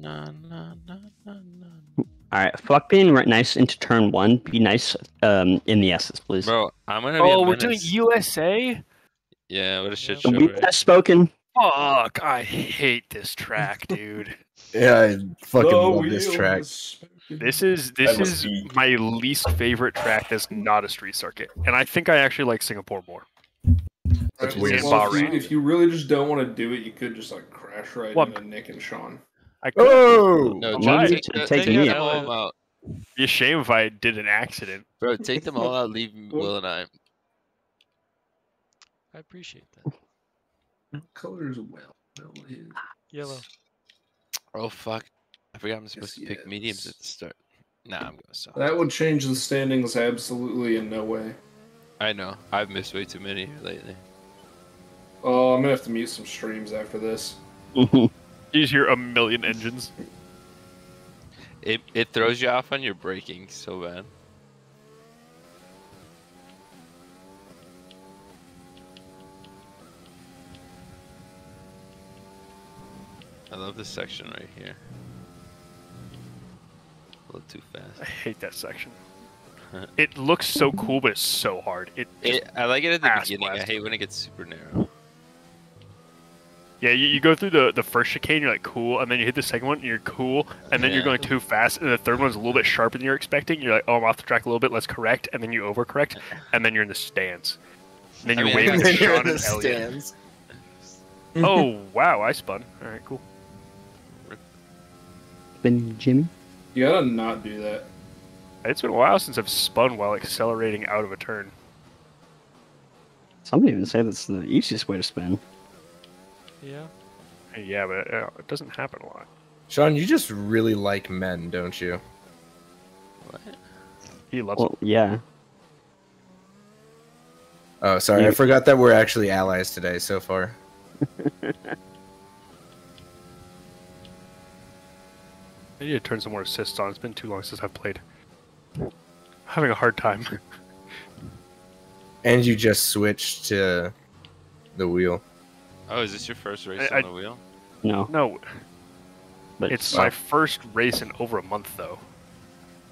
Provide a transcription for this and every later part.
na, na, na, na, na. All right, fuck being right nice into turn one. Be nice um, in the S's, please. Bro, I'm gonna be. Oh, a we're doing. USA. Yeah, what a shit Yeah. show. we Right? have spoken. Fuck! I hate this track, dude. Yeah, I fucking The love this track. This is this is peak. my least favorite track that's not a street circuit, and I think I actually like Singapore more. That's weird. well, if, you, if you really just don't want to do it, you could just like crash right Well, into Nick and Sean. I could Oh, No, I'm Joe, take, the- take take me them out. all out. be a shame if I did an accident. Bro, take them all out. Leave Will and I. I appreciate that. What color is well? Well is. Yellow. Oh fuck! I forgot I'm supposed to pick yes. mediums at the start. Nah, I'm going to so. That would change the standings absolutely in no way. I know. I've missed way too many lately. Oh, I'm gonna have to mute some streams after this. You just hear a million engines. It it throws you off on your braking so bad. I love this section right here. A little too fast. I hate that section. It looks so cool, but it's so hard. It, It, I like it at the beginning. I hate when it gets super narrow. Yeah, you, you go through the, the first chicane, you're like cool, and then you hit the second one, and you're cool, and then you're going too fast, and the third one's a little bit sharper than you're expecting. You're like, oh, I'm off the track a little bit. Let's correct, and then you overcorrect, and then you're in the stands. And then you're mean, waving and to then Sean and the Elliot. stands. Oh wow, I spun. All right, cool. Been Jimmy. You gotta not do that. It's been a while since I've spun while accelerating out of a turn. Some even say that's the easiest way to spin. Yeah. Yeah, but uh, it doesn't happen a lot. Sean, you just really like men, don't you? What? He loves Well, yeah. Oh, sorry, I forgot that we're actually allies today so far. I need to turn some more assists on. It's been too long since I've played. having a hard time. And you just switched to the wheel. Oh, is this your first race I- on I- the wheel? No, No, but it's Wow. my first race in over a month though.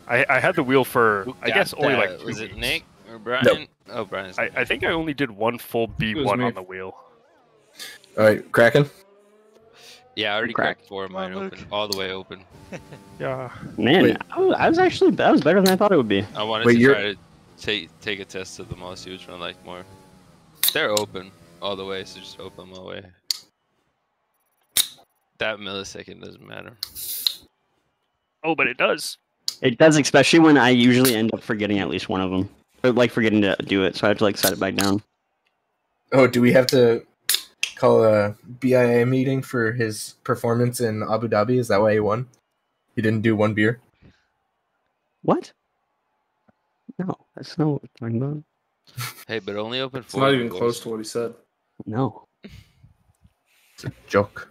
I, I had the wheel for I got guess only like two was it weeks. Nick or Brian? Oh, Brian. I, I think I only did one full B1 on the wheel. All right, Kraken. yeah, I already Crack. cracked four of mine Luke. open, all the way open. Yeah. man, Wait. I was, I was actually that was better than I thought it would be. I wanted Wait, to you're- try to take take a test of the most see which one I like more. They're open all the way, so just open them all the way. That millisecond doesn't matter. Oh, but it does. It does, especially when I usually end up forgetting at least one of them, or like forgetting to do it, so I have to like set it back down. Oh, do we have to call a BIA meeting for his performance in Abu Dhabi? Is that why he won? He didn't do one beer. What? No, that's not what we're talking about. Hey, but only open four. It's four. not even close to what he said. No. It's a joke.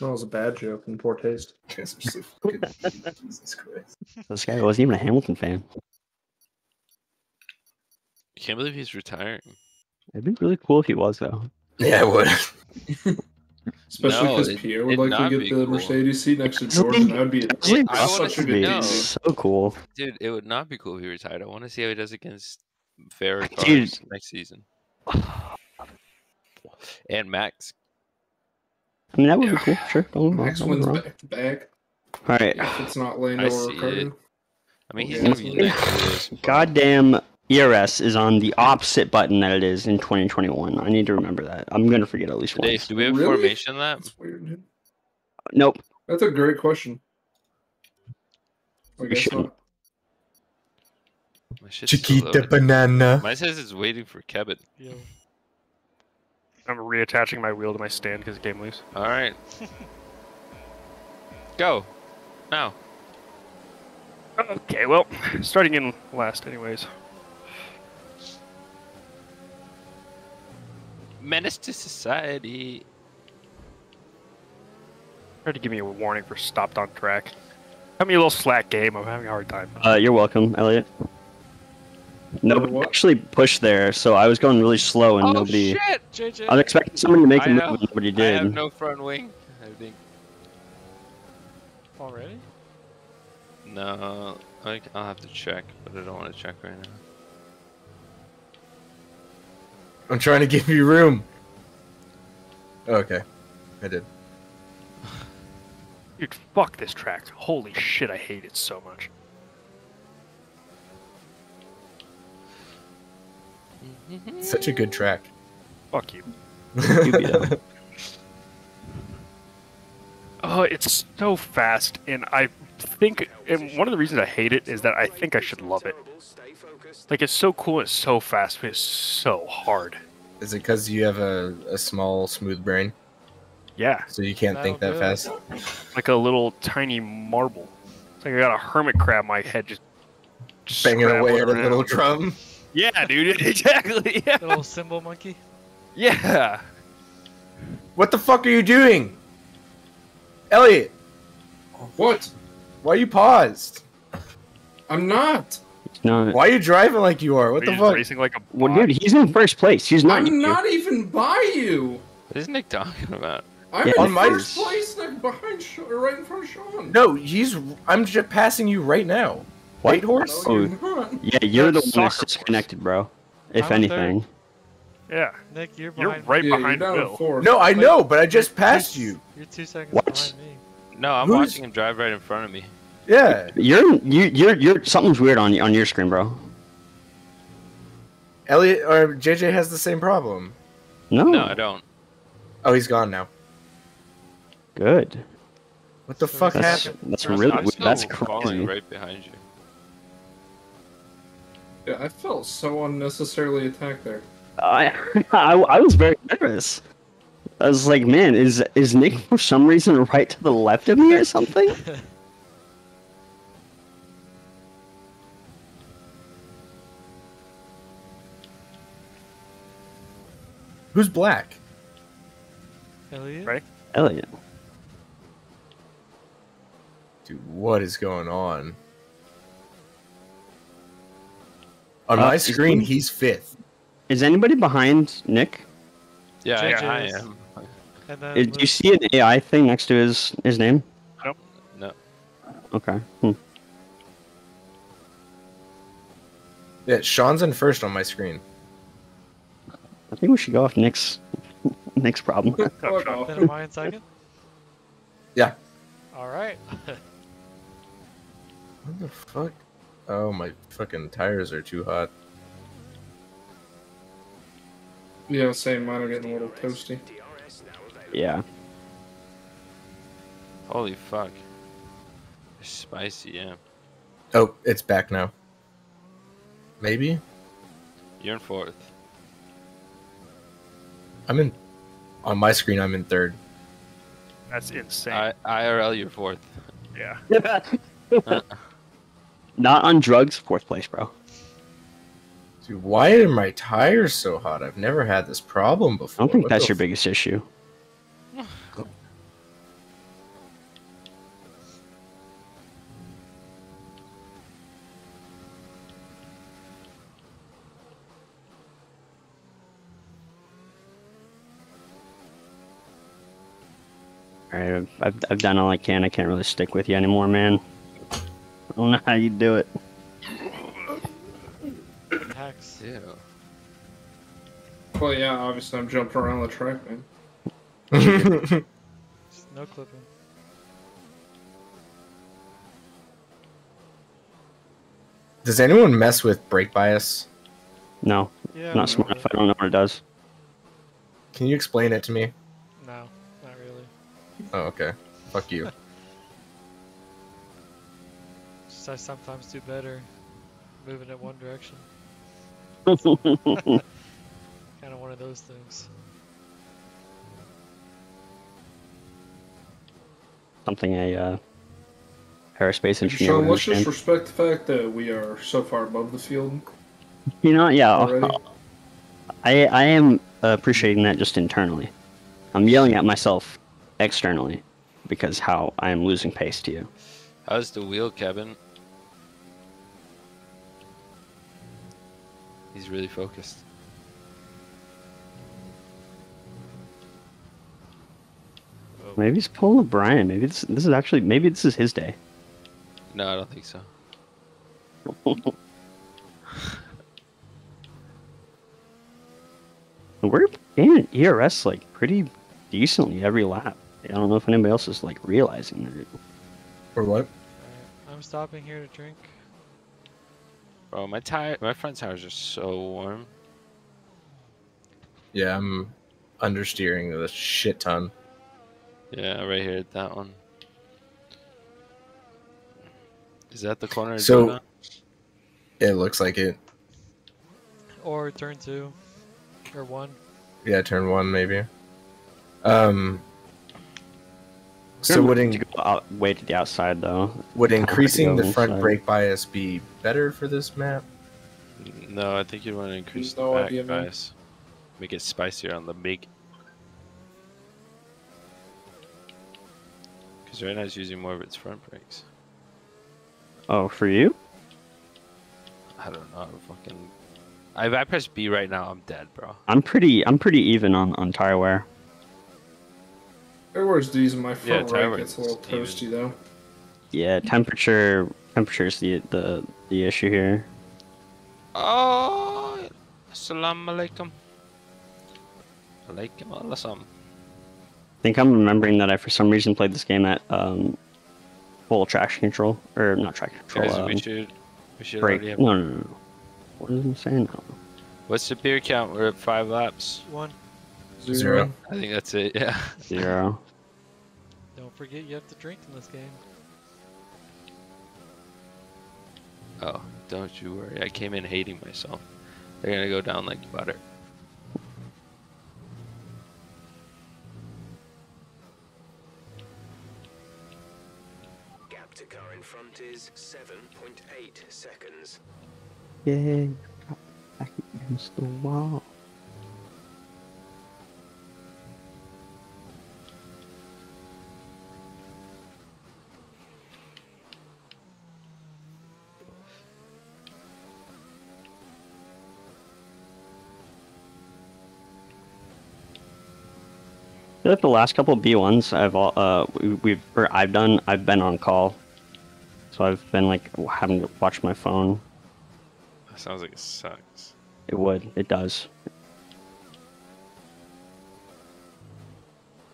That was a bad joke and poor taste. Jesus Christ. This guy wasn't even a Hamilton fan. I can't believe he's retiring. It'd be really cool if he was, though. Yeah, I would. Especially because it- Pierre would like to get the cool. Mercedes seat next to Doesn't George, and that would be doesn't I such a good know. So cool. Dude, it would not be cool if he retired. I want to see how he does against fairer cars next season. And Max. I mean, that would be cool. Sure. Don't, Max don't wins wrong. back to back. All right. If it's not Lando I or see Ricciardo. it. I mean, he's Yeah. gonna be next year. Goddamn ERS is on the opposite button that it is in 2021. I need to remember that. I'm gonna forget at least Dave, once. do we have Really? formation that? That's weird, dude. Nope. That's a great question. I guess shouldn't. My Chiquita banana. Mine says it's waiting for Kevin. Yo. I'm reattaching my wheel to my stand because the game leaves. All right. Go. Now. Okay, well, starting in last, anyways. Menace to society. Tried to give me a warning for stopped on track. Cut me a little slack game. I'm having a hard time. Uh, you're welcome, Elliot. Nobody what? actually pushed there, so I was going really slow and oh nobody. shit! JJ. I was expecting someone to make a I move, have- and nobody I have no front wing. I think. Already? No, I, I'll have to check, but I don't want to check right now. I'm trying to give you room. Oh, okay, I did. Dude, fuck this track. Holy shit, I hate it so much. Such a good track. Fuck you. Cubia. Oh, it's so fast, and I think, and one of the reasons I hate it is that I think I should love it. Like, it's so cool, it's so fast, but it's so hard. Is it because you have a, a small, smooth brain, Yeah, so you can't think that fast? like a little tiny marble. It's like I got a hermit crab in my head just, just Banging away at a little drum. Yeah, dude, exactly. Yeah. Little symbol monkey? yeah. What the fuck are you doing? Elliot, What? why you paused? I'm not. no, Why are you driving like you are? What Are the you just fuck? racing like a well, dude, he's in first place. He's not. I'm you. not even by you. What is Nick talking about? I'm Yeah, in on my- first place, like behind, right in front of Sean. No, he's. I'm just passing you right now. White horse? Oh. you're. Yeah, you're the one that's disconnected, bro. If I'm a third. anything. Yeah, Nick, you're you're right Yeah, behind you're Bill. in fourth. No, I Wait, know, but I just You're passed two- you. You're two seconds What? behind me. No, I'm Who's- watching him drive right in front of me. Yeah. You're you you're you're something's weird on on your screen, bro. Elliot or JJ has the same problem. No. No, I don't. Oh, he's gone now. Good. What the So fuck That's happened? that's really I'm That's falling crazy. right behind you. Yeah, I felt so unnecessarily attacked there. I, I I was very nervous. I was like, man, is is Nick for some reason right to the left of me or something? Who's black? Elliot? Right. Elliot. Dude, what is going on? On Uh, my screen, he- he's fifth. Is anybody behind Nick? Yeah, JJ I, I is- am. And then Did you see an AI thing next to his his name? No. Okay. Hmm. Yeah, Sean's in first on my screen. I think we should go off Nick's Nick's problem. Fuck Sean. off. Then am I in second? Yeah. Alright. What the fuck? Oh, my fucking tires are too hot. Yeah, same. Mine are getting a little toasty. yeah. Holy fuck. Spicy, yeah. Oh, it's back now. Maybe? You're in fourth. I'm in. On my screen, I'm in third. That's insane. I, IRL, you're fourth. yeah. Uh, Not on drugs, fourth place, bro. Dude, why are my tires so hot? I've never had this problem before. I don't think What that's your biggest issue. Alright, I've, I've, I've done all I can. I can't really stick with you anymore, man. I don't know how you do it. Hacks. Ew. Well, yeah, obviously I'm jumping around the track, man. No clipping. Does anyone mess with brake bias? No, Yeah. Not smart enough. I don't know what it does. Can you explain it to me? No, not really. Oh, okay. Fuck you. Just I sometimes do better moving in one direction. Kind of one of those things. Something a uh, aerospace engineer Sean, let's just respect the fact that we are so far above the field You know, yeah, already. I I am appreciating that just internally. I'm yelling at myself externally because how I am losing pace to you. How's the wheel, Kevin? He's really focused. Maybe he's pulling a Brian. Maybe this this is actually maybe this is his day. No, I don't think so. We're getting ERS like pretty decently every lap. I don't know if anybody else is like realizing that. Or what? I'm stopping here to drink. Bro, my tire, my front tires are so warm. Yeah, I'm understeering a shit ton. Yeah, right here at that one. Is that the corner? So- It looks like it. Or turn two. Or one. Yeah, turn one maybe. Um. So would to in, go out, way to the outside though. would increasing the front inside. brake bias be better for this map? No, I think you'd want to increase No the back idea, bias. Make it spicier on the big. Because right now it's using more of its front brakes. Oh, for you? I don't know. Fucking. If I press B right now, I'm dead, bro. I'm pretty I'm pretty even on on tire wear. Everywhere's D's in my Yeah, front tire right gets a little even. toasty though. Yeah, temperature temperature is the the the issue here. Oh, assalamu alaikum. Alaikum alasam. I think I'm remembering that I for some reason played this game at um full traction control or not traction control. Guys, um, we should. We should brake. already have. No, no, no, no. What is it saying now? What's the beer count? We're at five laps. One. Zero. I think that's it. Yeah. Zero. Don't forget you have to drink in this game. Oh, don't you worry. I came in hating myself. They're gonna go down like butter. Gap to car in front is 7.8 seconds. Yeah. Back against the wall. Like the last couple B ones I've all uh we, we've or I've done I've been on call, so I've been like having to watch my phone. That sounds like it sucks. It would. It does.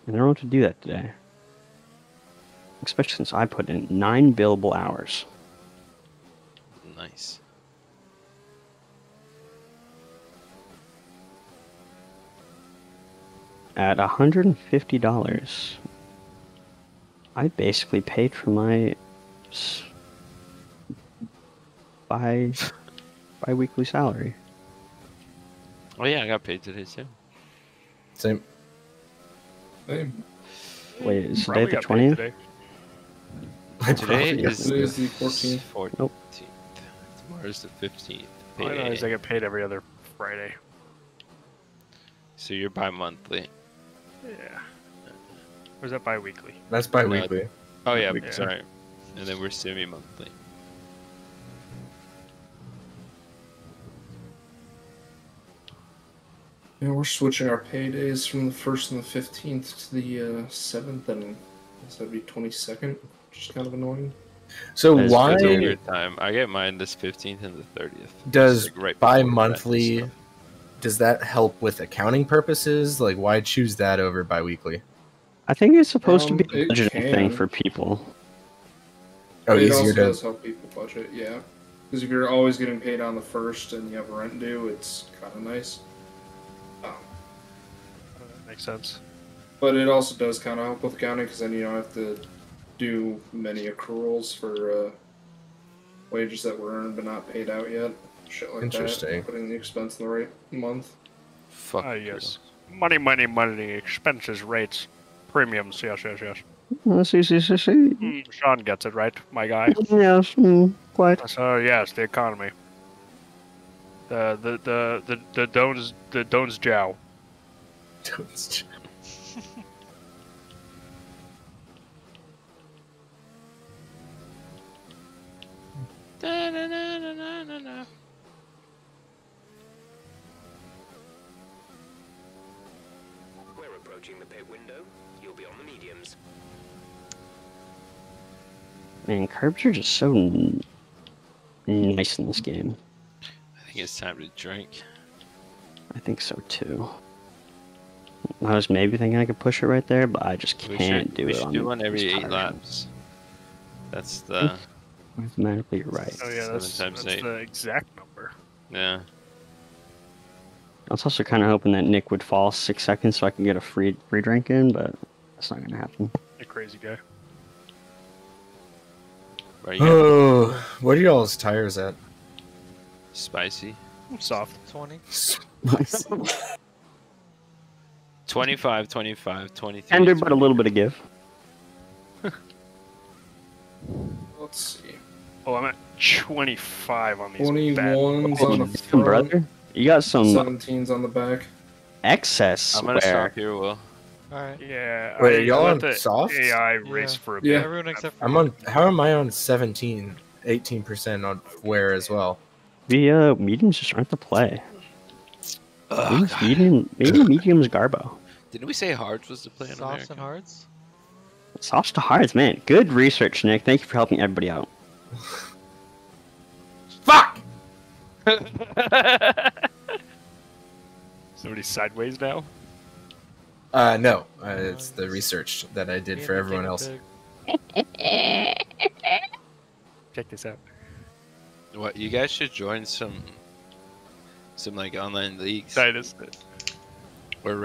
And I don't want to do that today. Especially since I put in nine billable hours. Nice. At $150, I basically paid for my bi bi-weekly salary. Oh yeah, I got paid today too. Same. Hey, Wait, is today the 20th? today. Today is Today it. is the 14th. Fourteenth. Nope. Tomorrow's the fifteenth. All I know is I get paid every other Friday. So you're bi-monthly. Yeah. Or is that bi-weekly? That's bi-weekly. Oh yeah, Yeah. sorry. And then we're semi-monthly. Yeah, we're switching our paydays from the first and the fifteenth to the uh, seventh, and I guess that'd be twenty second, which is kind of annoying. So That's why It's a weird time. I get mine this fifteenth and the thirtieth. does like right bi-monthly practice does that help with accounting purposes? Like why choose that over bi-weekly? I think it's supposed Um, to be a it budgeting thing for people. Oh, it easier also to does help people budget, yeah. Because if you're always getting paid on the first and you have rent due, it's kind of nice. Um, Uh, that makes sense. But it also does kind of help with accounting because then you don't have to do many accruals for uh, wages that were earned but not paid out yet. Shit like Interesting. that. Putting the expense in the right month. Fuck. You. yes. Money, money, money, expenses, rates, premiums. Yes, yes, yes. Uh, see, see, see, see. Mm, Sean gets it right, my guy. Yes, mm, quite. So yes, the economy. The the the the the Dones the Dones Jow. We're approaching approaching the pit window. You'll be on the mediums. Man, carbs are just so nice in this game. I think it's time to drink. I think so too. I was maybe thinking I could push it right there, but I just can't should, do we it should on do one every these eight laps. That's the Mathematically, you're right. Oh yeah, that's, that's eight. the exact number. yeah. I was also kind of hoping that Nick would fall six seconds so I can get a free free drink in, but that's not gonna happen. A crazy guy. Right, you got Oh, what are y'all's tires at? spicy. Soft. 20. 25, 25, 23. Tender, but a little bit of give. Let's see. Oh, I'm at 25 on these. bad- 21's on the front, brother, you got some 17's on the back. excess. I'm gonna wear. stop here, Will. Alright. Yeah. Wait, I y'all let on the soft? AI race Yeah. for a Yeah. bit. Everyone except for I'm on. How am I on 17? 18% on wear as well. The uh, mediums just aren't the play. Ugh, Maybe medium, maybe medium's Garbo. Didn't we say hards was the play in Softs America? and hards. Softs to hards, man. Good research, Nick. Thank you for helping everybody out. Fuck! Somebody sideways now. Uh, no. Uh, it's the research that I did for everyone else. take Check this out. What you guys should join some some like online leagues That is or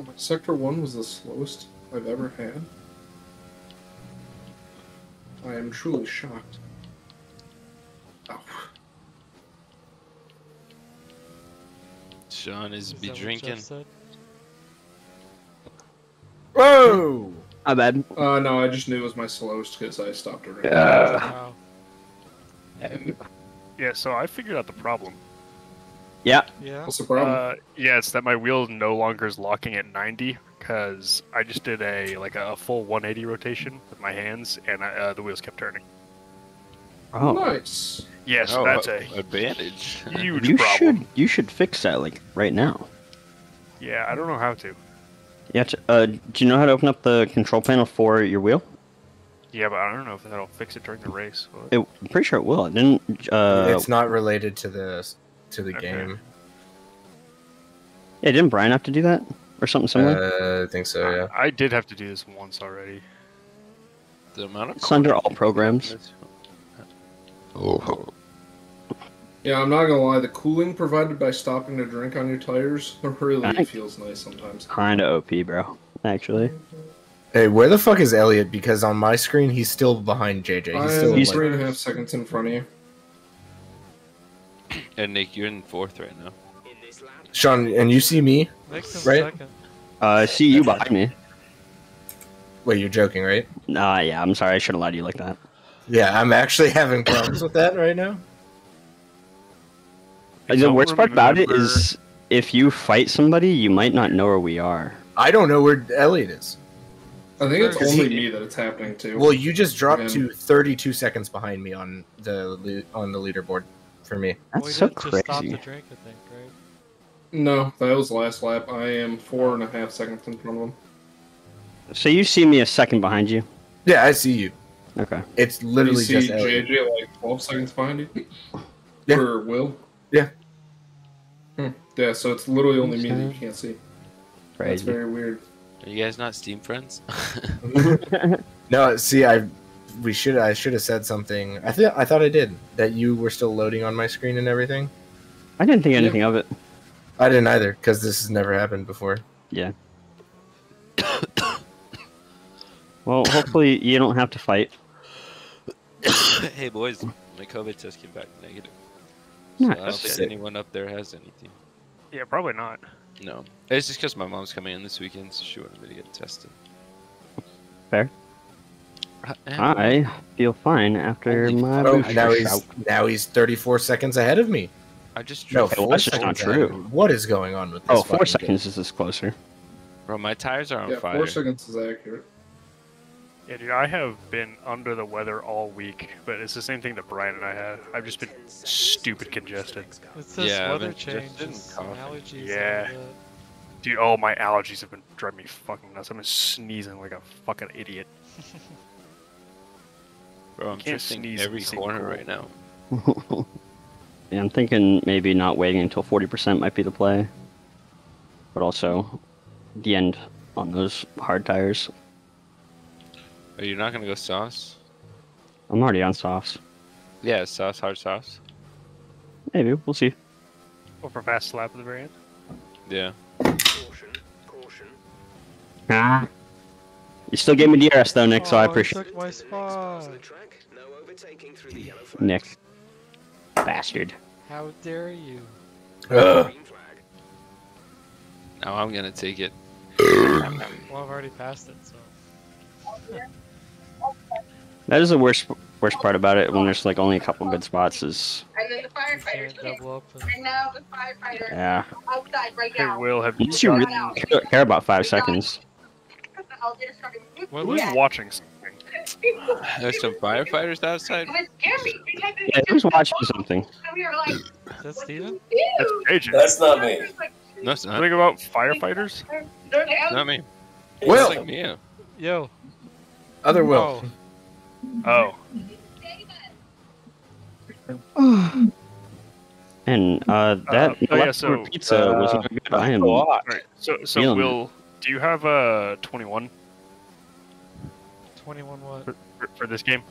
Oh, my Sector 1 was the slowest I've ever had. I am truly shocked. Oh, Sean is Is be that what Jeff drinking. said? Whoa! My bad. Uh, no, I just knew it was my slowest because I stopped already. Wow. Yeah, so I figured out the problem. Yeah. Yeah. What's the problem? Uh, yeah, it's that my wheel no longer is locking at 90 because I just did a like a full 180 rotation with my hands, and I, uh, the wheels kept turning. Oh, nice. Yes, oh, that's a advantage. huge you problem. should you should fix that like right now. Yeah, I don't know how to. Yeah. Uh, do you know how to open up the control panel for your wheel? Yeah, but I don't know if that'll fix it during the race. It, I'm pretty sure it will. It didn't. Uh, it's not related to the to the Okay. game. yeah, didn't Brian have to do that or something similar? Uh, I think so. Yeah. I did have to do this once already. the amount of It's under all programs. Oh, Yeah, I'm not gonna lie. The cooling provided by stopping to drink on your tires really I- feels nice sometimes. Kinda OP, bro. Actually, Hey, where the fuck is Elliot? Because on my screen he's still behind JJ. He's still I'm He's- like, three and a half seconds in front of you. And Nick, you're in fourth right now. In this lap, Sean, and you see me? Next Right. second. uh, I see you behind me. Wait, you're joking, right? Nah, yeah. I'm sorry. I should have lied to you like that. Yeah, I'm actually having problems with that right now. the Don't worst part about it is if you fight somebody, you might not know where we are. I don't know where Elliot is. I think it's only he- me that it's happening to. Well, you just dropped Again. to 32 seconds behind me on the on the leaderboard for me. That's Well, so did just stop crazy. drink, I think, right? no, that was the last lap. I am four and a half seconds in front of him. So you see me a second behind you. Yeah, I see you. Okay. It's literally you literally see just Elliot. JJ like 12 seconds behind you? Yeah. For Will? Yeah. Hmm. Yeah, so it's literally only me that you can't see. That's Crazy. very weird. Are you guys not Steam friends? No, see, I we should I should have said something. I think I thought I did that you were still loading on my screen and everything. I didn't think anything of it. I didn't either because this has never happened before. Yeah. well, hopefully you don't have to fight. hey boys, my COVID test came back negative. So I don't think anyone up there has anything. Yeah, probably not. No, it's just because my mom's coming in this weekend, so she wanted me to get tested. Fair. Yeah. I feel fine after Holy my Oh, now he's shot. now he's 34 seconds ahead of me. I just No, drove. well, that's just not seconds ahead true. What is going on with this? Oh, four fucking game? seconds is this closer. Bro, my tires are on yeah, fire. four seconds is accurate. Yeah, dude, I have been under the weather all week, but it's the same thing that Brian and I had. I've just been stupid congested. It's this Yeah, weather change, in allergies. and Yeah. all. Dude, oh, my allergies have been driving me fucking nuts. I've been sneezing like a fucking idiot. Bro, I'm Can't drifting sneeze every and corner cool. right now. Yeah, I'm thinking maybe not waiting until 40% might be the play. But also the end on those hard tires. Are you not gonna go sauce? I'm already on softs. Yeah, sauce, hard sauce. Maybe, we'll see. Or for fast slap at the very end. Yeah. Caution, caution. Ah. You still gave me DRS though, Nick, so I Oh, appreciate took my spot. the track, no overtaking through the yellow flag. Nick. Bastard. How dare you? Ugh. Now I'm gonna take it. Well, I've already passed it, so. That is the worst worst part about it when there's like only a couple good spots is And then the You firefighters can't came. double up. And... And now the firefighters yeah. are outside right Hey, now. Will, have you you really care- care about five seconds. What the hell? They just started- What Who's was- watching something? There's some firefighters outside. It was scary because it Yeah, who's watching something? So we were like, Is that Steven? That's ew. Agent. That's not me. No, it's not. Something about firefighters? They're. Not me. Will. Like me. yeah. Yo. Other Will. Oh, Oh. And uh, that oh, yeah, leftover so, pizza was uh, not good. I am Alright, so, so Feeling it. Will, do you have a 21 21 what? for, for this game?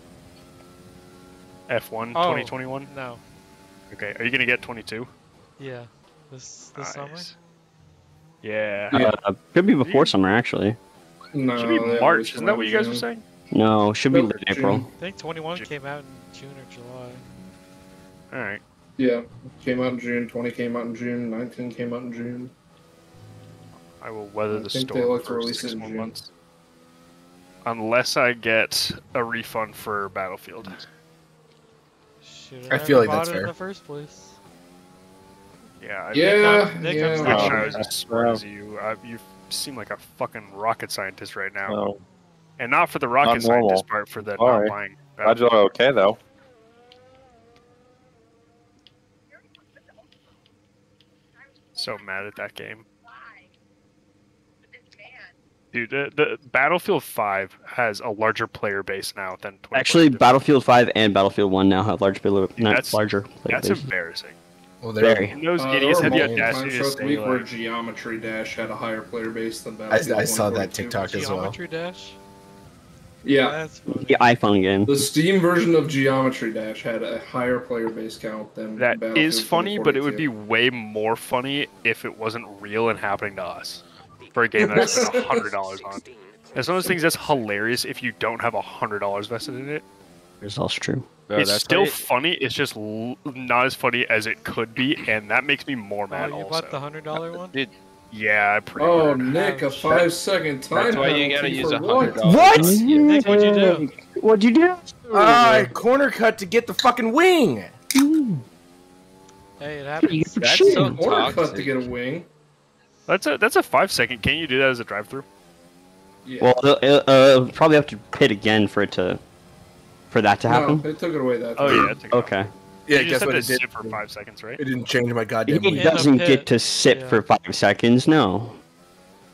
F1 Oh. 2021? No. Okay, are you gonna get 22? Yeah. This this summer? Yeah. Yeah. uh, could be before summer actually. No, Should be they March, isn't that what you guys were saying? No, should be late April. I think 21 June. came out in June or July. Alright. Yeah, came out in June. Twenty came out in June. Nineteen came out in June. I will weather I the storm like to for six more June. months. Unless I get a refund for Battlefield. Should I have feel like that's bought it in fair. the first place. Yeah, I Yeah, Nick, yeah. I'm I wish still- I was as smart as you. Uh, you seem like a fucking rocket scientist right now. No. And not for the rocket scientist part, for the Sorry. not buying. Glad you're okay though. So mad at that game. Dude, the, the Battlefield 5 has a larger player base now than 20 Actually, Battlefield 5 and Battlefield 1 now have large bill- not that's- larger. player That's bases. embarrassing. Well, there. Very. And those Uh, idiots were have the multiple audacity times to the say, week where Geometry Dash had a higher player base than I, Battlefield I saw that TikTok as well. Geometry Dash? Yeah, That's funny. The iPhone game. the Steam version of Geometry Dash had a higher player base count than that Battlefield is funny, but it would be way more funny if it wasn't real and happening to us. For a game that I spent $100 on. It's one of those things that's hilarious if you don't have $100 vested in it. It's also true. Bro, it's that's still how you- funny, it's just l- not as funny as it could be, and that makes me more Oh, mad you also. bought the hundred dollar one? Did... Yeah, I pre Oh, ordered. Nick, a Ouch. five second time That's why you gotta use a hundred dollars. What? Nick, what'd you do? What'd you do? Ah, I corner cut to get the fucking wing. Hey, it happens. That's Shit. so Or cut to get a wing. That's a that's a five second. Can you do that as a drive through? Yeah. Well, uh, uh, probably have to pit again for it to, for that to happen. no, happen. they took it away that Oh time. yeah, it's a Okay. Yeah, you guess just what to it did? sit for five seconds, right? It didn't change my goddamn He wing. In the doesn't get to sit yeah. for five seconds. No.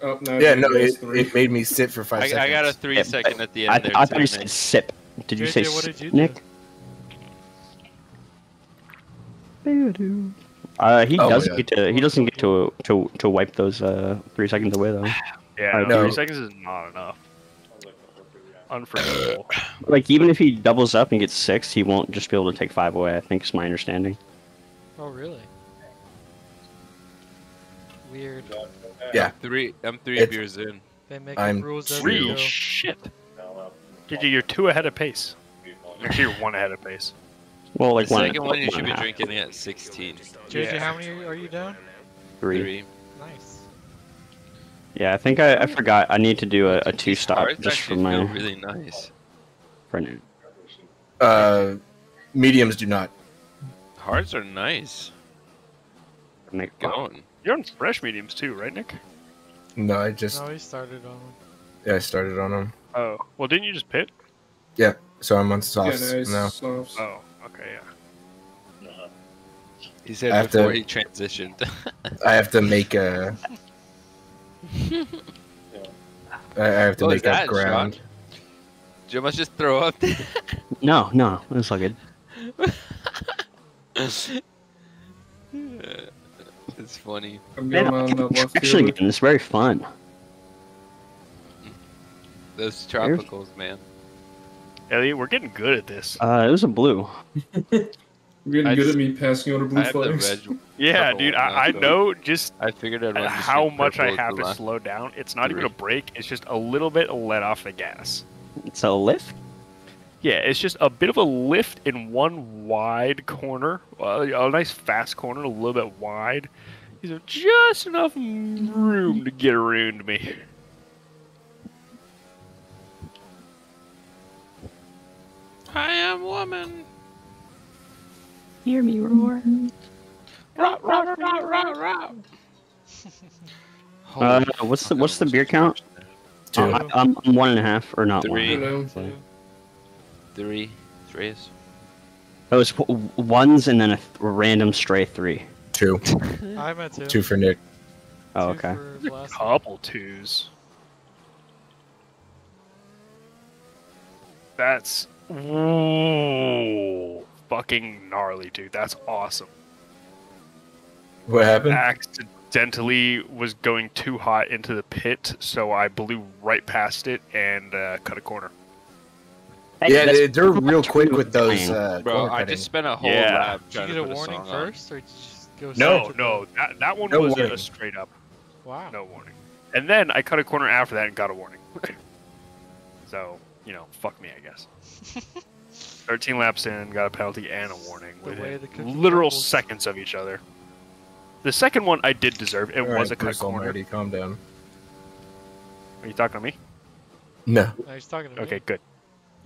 Oh, no, Yeah, it no, it, it made me sit for five I, seconds. I got a three Yeah, second at the end I, there. I thought you said man. sip. Did you say what sip, did you do? Nick? Uh, he Oh doesn't God. get to. He doesn't get to to to wipe those uh three seconds away though. Yeah, I no, three seconds is not enough. Unforgivable. Like even if he doubles up and gets six, he won't just be able to take five away. I think is my understanding. Oh, really? Weird. Yeah. Three. I'm three It's- beers in. They make I'm rules Three go. shit. JJ, you're two ahead of pace. Actually, you're one ahead of pace. Well, like the one, second one you should be half, drinking at 16. JJ, Yeah. how many are you down? three. Three. Nice. Yeah, I think I, I forgot. I need to do a, a two stop just for actually my feel really nice. for now. Uh, mediums do not. Hards are nice. Make Going. You're on fresh mediums too, right, Nick? No, I just No, he started on them. yeah, I started on them. Oh, well, didn't you just pit? Yeah, so I'm on Yeah, softs now. Softs. Oh, okay, yeah. He said I have before to- he transitioned. I have to make a. I I have to What make a that, ground. Sean? Did you almost just throw up? No, no, it's all good. it's funny. I'm Man, I on like the it left actually field. getting this very fun. Those tropicals, man. Elliot, we're getting good at this. Uh, it was a blue. You're getting I good just- at me passing out a blue I the flags. red. Yeah, dude, I, I know just I figured I'd run how much I have to last- slow down. It's not even a break, it's just a little bit let off the gas. It's a lift. Yeah, it's just a bit of a lift in one wide corner, a nice fast corner, a little bit wide. These are just enough room to get around me. I am woman. Hear me roar. Rah, rah, rah, rah, rah. Uh, what's the what's the beer count? Two. Uh, I, I'm, I'm one and a half or not Three. one. You know, So- Three. Threes. It was ones and then a random stray three. Two. I'm at two. Two for Nick. Oh, Two okay. for Blast. Couple twos. That's ooh, fucking gnarly, dude. That's awesome. What happened? accidentally was going too hot into the pit, so I blew right past it and uh, cut a corner. Hey, yeah, they, they're real quick with those. Uh, Bro, I cutting. just spent a whole Yeah. lap Did you get a put warning song on. first, or just go? No, straight to no, that, that one No was a, warning. a straight up, Wow. no warning. And then I cut a corner after that and got a warning. so, you know, fuck me, I guess. 13 laps in, got a penalty and a warning The way within the literal crumbles. seconds of each other. The second one I did deserve. It All was right, a cut Bruce corner. Almighty, calm down. Are you talking to me? No, No, he's talking to me. Okay, good.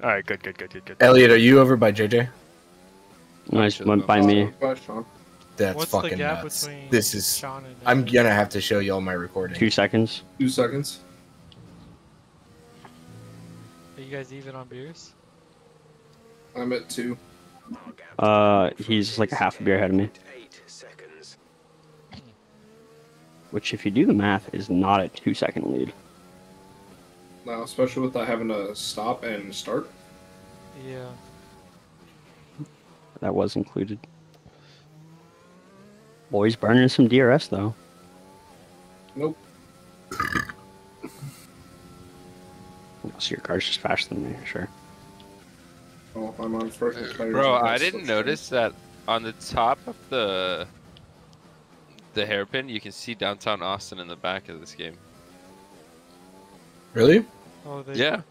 All right, good, good, good, good, good. Elliot, are you over by JJ? No, Nice went by me. That's What's the fucking gap nuts. between This is. Sean and I'm gonna have to show y'all my recording. Two seconds. Two seconds. Are you guys even on beers? I'm at two. Uh, he's like a half a beer ahead of me. Which, if you do the math, is not a two second lead. Now, especially with that having to stop and start. Yeah. That was included. Boys burning some DRS though. Nope. So your car's just faster than me, sure. Oh, I'm on first. Uh, Bro, I didn't notice that on the top of the the hairpin, you can see downtown Austin in the back of this game. Really? Oh, they. Yeah.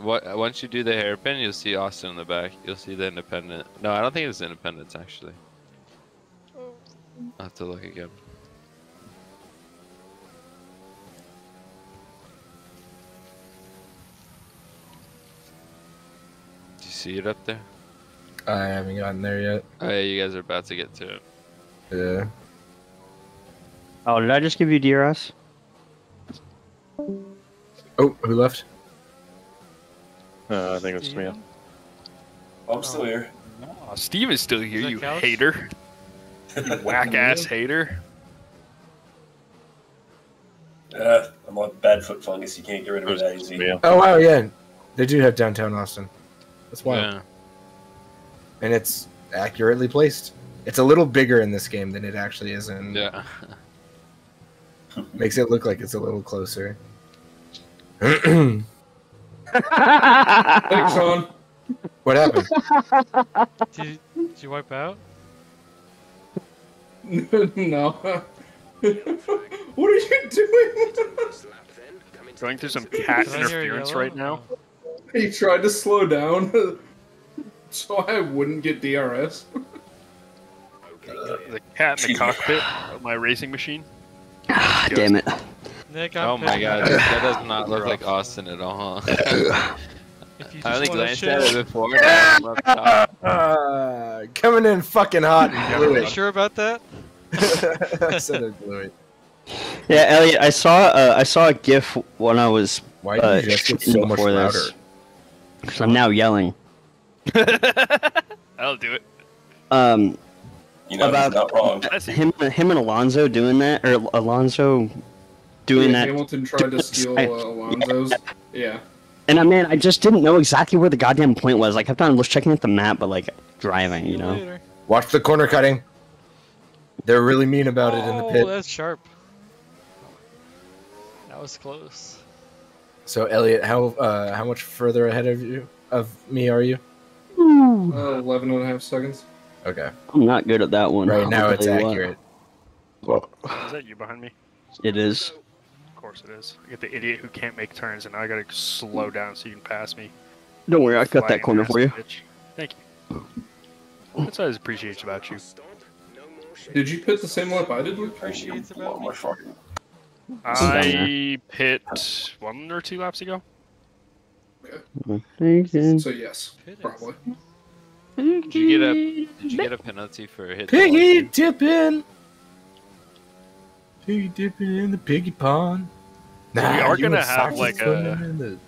What once you do the hairpin, you'll see Austin in the back. You'll see the Independent. No, I don't think it's Independence actually. Oh. I'll have to look again. See it up there? I haven't gotten there yet. Oh yeah, you guys are about to get to it. Yeah. Oh, did I just give you DRS? Oh, who left? Uh, I think it's me. Steven? I'm still here. Oh, Steve is still here, Is you Couch? hater. You whack ass hater. Uh, I'm on bad foot fungus. You can't get rid of it that easy. Oh wow, yeah, they do have downtown Austin. That's wild, Yeah. and it's accurately placed. It's a little bigger in this game than it actually is, and Yeah. makes it look like it's a little closer. what Thanks, Sean. happened? Did, did you wipe out? no. what are you doing? Lap then. Come Going through some cat Did I hear interference right now. He tried to slow down so I wouldn't get DRS. Okay, clear. The cat in the cockpit of my racing machine. Ah, Damn it. Nick, I'm Oh my god, that does not look like Austin at all. Huh? I only just wanna glanced at it before. now I'm up top. Uh, coming in fucking hot and blew Are you it. sure about that? I said I blew it. Yeah, Elliot, I saw uh, I saw a GIF when I was Why Uh, did you just get so much louder? this. Because I'm now yelling. I'll do it. Um, You know About- he's not wrong. Him, him and Alonso doing that, or Alonso doing Yeah, that. Hamilton tried to steal uh, Alonso's. Yeah. And I mean, I just didn't know exactly where the goddamn point was. Like, I thought I was checking at the map, but like driving, you know. Later. Watch the corner cutting. They're really mean about it in the pit. Oh, pit. that's sharp. That was close. So Elliot, how uh, how much further ahead of you of me are you? Uh, 11 and a half seconds. Okay. I'm not good at that one. Right I'll now it's you what. accurate. Is that you behind me? It is. Of course it is. I get the idiot who can't make turns, and I gotta slow down so you can pass me. Don't worry, I cut that corner for you. bitch. Thank you. That's what I appreciate about you. Stop. No more shit. Did you pit the same lap I did, Luke? Appreciates Oh about my me. Fucking. I pit one or two laps ago. So yes, Pit probably. Did you get a Did you get a penalty for hitting? the Piggy dipping. Piggy dipping in the piggy pond. we are gonna have, like, a- in the-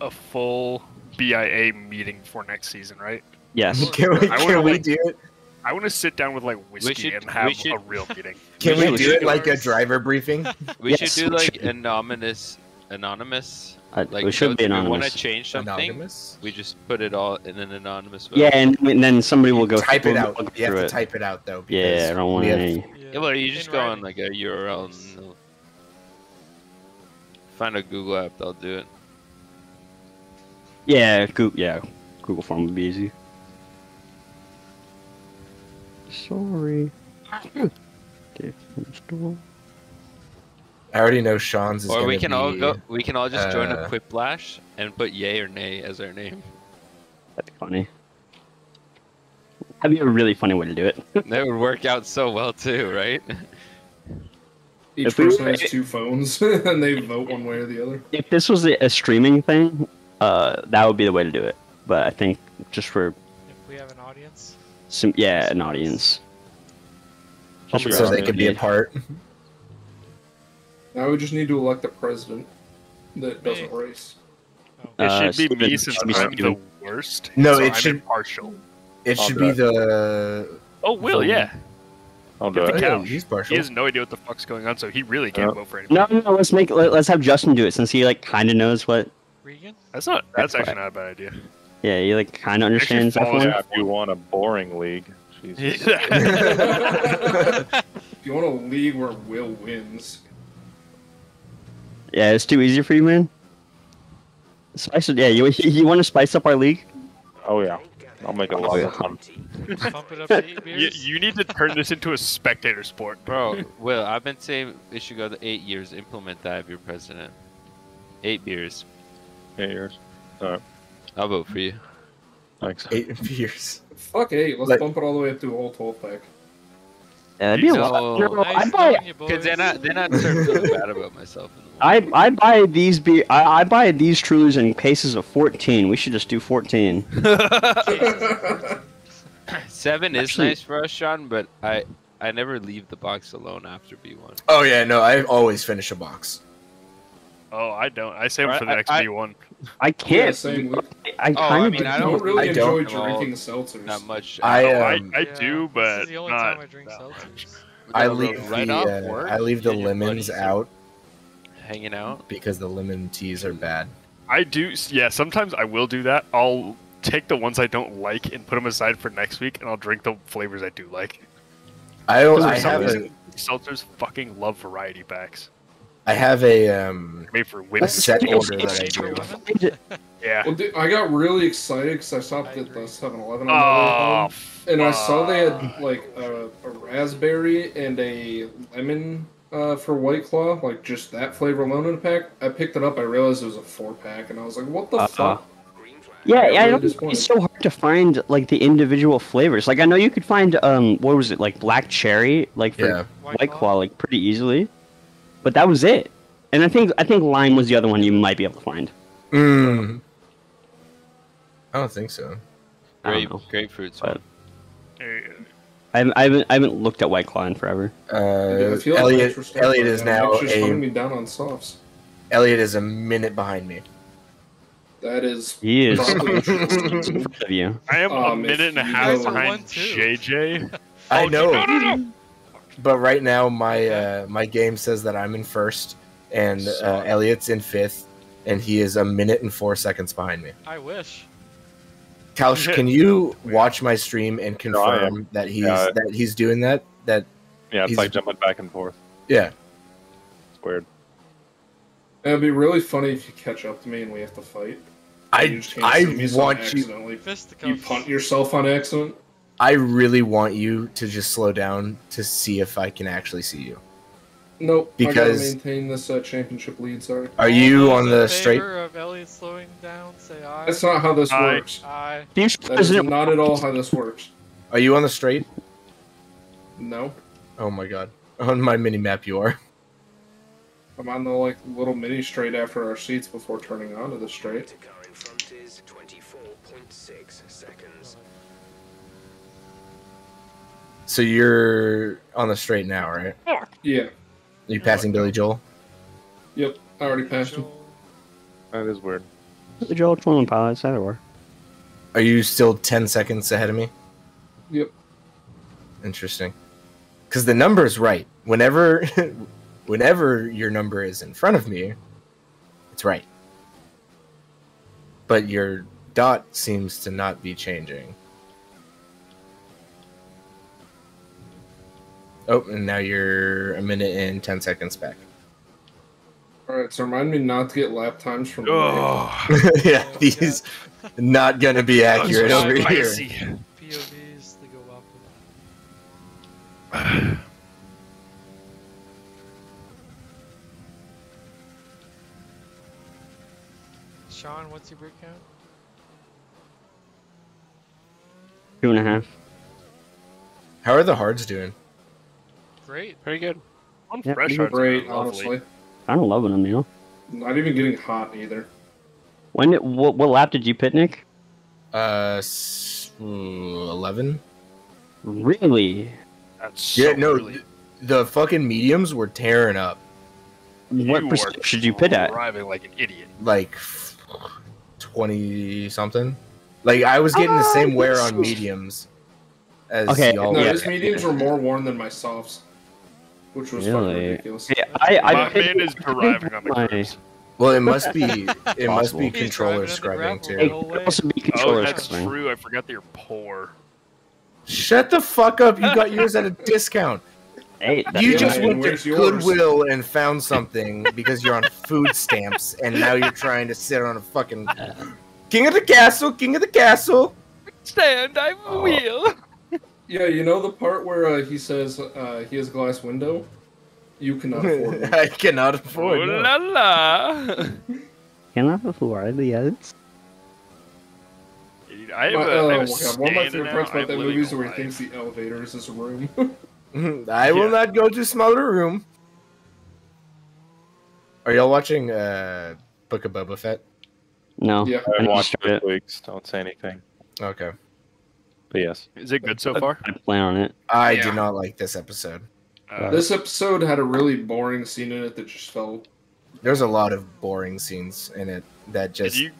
A full BIA meeting for next season, right? Yes. Can we, I can wanna, we like- do it? I want to sit down with like whiskey should- and have should- a real meeting. Can we we do it like a driver briefing? We Yes, should do we like should. anonymous, anonymous. I, Like we should be if We want anonymous. to change something. Anonymous. We just put it all in an anonymous vote. Yeah, and, and then somebody will go Type it out. You have to it. type it out though. Yeah, I don't we want have- any. Yeah, well, you just in go on like a URL and find a Google app. They'll do it. Yeah, Google, yeah, Google form would be easy. Sorry. Different store. I already know Sean's is Or we can all go. We can all just join a uh, Quiplash and put yay or nay as our name. That'd be funny. That'd be a really funny way to do it. That would work out so well too, right? Each If we- person has two phones and they vote one way or the other. if this was a, a streaming thing, uh, that would be the way to do it. But I think just for If we have an audience. Some, yeah, an audience. Just so they could be a part. Now we just need to elect a president that doesn't race. It Uh, should be me since I'm the Steven. worst. No, so it I'm should- impartial. It I'll should be it. the. Oh, Will, the- yeah. I'll do Get it. the Oh, yeah, couch. he's He has no idea what the fuck's going on, so he really can't Yep. vote for anybody. No, no, no, let's make let, let's have Justin do it since he like kind of knows what. Regan? That's not. That's That's actually not a bad idea. Yeah, you like kind of understand. F1. Yeah, if you want a boring league, Jesus. If you want a league where Will wins, Yeah, it's too easy for you, man. Spice it. Yeah, you you want to spice up our league? Oh yeah, I'll make it a oh, lot of fun. Pump it up to eight you, beers? you need to turn this into a spectator sport, Bro, Will, I've been saying it should go to eight years. Implement that if you're president. Eight beers. Eight years. I'll vote for you. Thanks. Eight beers. fuck eight. Let's Like- bump it all the way up to a whole 12 pack. Yeah, that'd be a No. lot. Nice I buy knowing you, boys. Because then I then I start feeling bad about myself. In the morning. I I buy these be I, I buy these Trulies in cases of fourteen. We should just do fourteen. Seven is Actually- nice for us, Sean, but I I never leave the box alone after B one. Oh yeah, no, I always finish a box. Oh, I don't. I save them for the next I- B1. I can't. same. Luke. I Oh, I kind of mean, I I don't don't- really I don't enjoy drinking seltzers. Not much. I, I, um, I Yeah, do, but the only not time I drink seltzers. I leave right the off uh, work, I leave the you and your lemons out hanging out. because the lemon teas are bad. I do. Yeah, sometimes I will do that. I'll take the ones I don't like and put them aside for next week, and I'll drink the flavors I do like. I don't, I have a reason, seltzers fucking love variety packs. I have a um Made for a set order that I do. Yeah. Well, dude, I got really excited because I stopped I at the 7-Eleven on my way Oh, home, and I saw they had like a, a raspberry and a lemon uh, for White Claw, like just that flavor alone in a pack. I picked it up. I realized it was a four pack, and I was like, "What the Uh-uh. fuck?" Green flag. Yeah, got yeah, I don't, it's so hard to find like the individual flavors. Like I know you could find um what was it like black cherry like for Yeah. White Claw like pretty easily, but that was it. And I think I think lime was the other one you might be able to find. Mm. I don't think so. I Grape, don't know. grapefruit's But- one. I haven't, I haven't I haven't looked at White Claw in forever. Uh, feel like Elliot extra Elliot is now. now It's just a me down on softs. Elliot is a minute behind me. That is He is probably in true. front of you. I am a Um, if minute and a half behind one, too. JJ. I Oh, know, No, no, no. But right now my uh, my game says that I'm in first and uh, Elliot's in fifth, and he is a minute and four seconds behind me. I wish. Couch, can you watch my stream and No, confirm that he's Yeah. that he's doing that? That Yeah, it's He's- like jumping back and forth. yeah. It's weird. It'd be really funny if you catch up to me and we have to fight. I just can't I see me, so want you. You punt yourself on accident. I really want you to just slow down to see if I can actually see you. Nope. I Because- gotta maintain this uh, championship lead. Sorry. Are you those on in the straight? favor Of Elliot slowing down, say aye. That's not how this Aye. works. Aye. Teams That is president not at all how this works. Are you on the straight? No. Oh my god. On my mini map, you are. I'm on the like little mini straight after our seats before turning onto the straight. So you're on the straight now, right? Yeah. Are you passing Billy Joel? Yep. I already passed him. That is weird. the Joel Twin pilots either or. Are you still ten seconds ahead of me? Yep. Interesting. Because the number is right. Whenever, whenever your number is in front of me, it's right. But your dot seems to not be changing. Oh, and now you're a minute and ten seconds back. All right. So remind me not to get lap times from. Oh, yeah, he's not gonna be accurate over here. spicy. POVs, they go up. Sean, what's your break count? Two and a half. How are the hards doing? Great. Pretty good. On Yeah, fresh pretty hards, Great, honestly. I'm loving them, you know. Not even getting hot either. When did, what, what lap did you picnic? Uh, eleven. Really? That's Yeah, no, early. th- the fucking mediums were tearing up. What percent should you pit at? Driving like an idiot. like 20 something. Like I was getting the same wear on mediums as Okay. No, yeah. his mediums were more worn than my softs, which was fucking Really? ridiculous. Yeah, I, I My picked- man is driving on the my- cruise. Well, it must be it must be controller driving scrubbing too. Hey, No could way. also be Oh, that's scrubbing. true. I forgot that you're poor. Shut the fuck up! You got yours at a discount. Hey, You just went to where's yours? Goodwill and found something because you're on food stamps, and now you're trying to sit on a fucking king of the castle, king of the castle. Stand, I Oh. Will. Yeah, you know the part where uh, he says uh, he has a glass window. You cannot afford it. I cannot afford. no. la la. Can I afford yes? I have My- a, I oh have my god, one of my favorite parts about I'm that movie is where he thinks the elevator is his room. I will Yeah. not go to smaller room. Are y'all watching uh, Book of Boba Fett? No. Yeah. I I need to watched it. week's. Don't say anything. Okay. But yes. Is it good so far? I plan on it. I Yeah. do not like this episode. Uh, this episode had a really boring scene in it that just felt. There's a lot of boring scenes in it that did just. you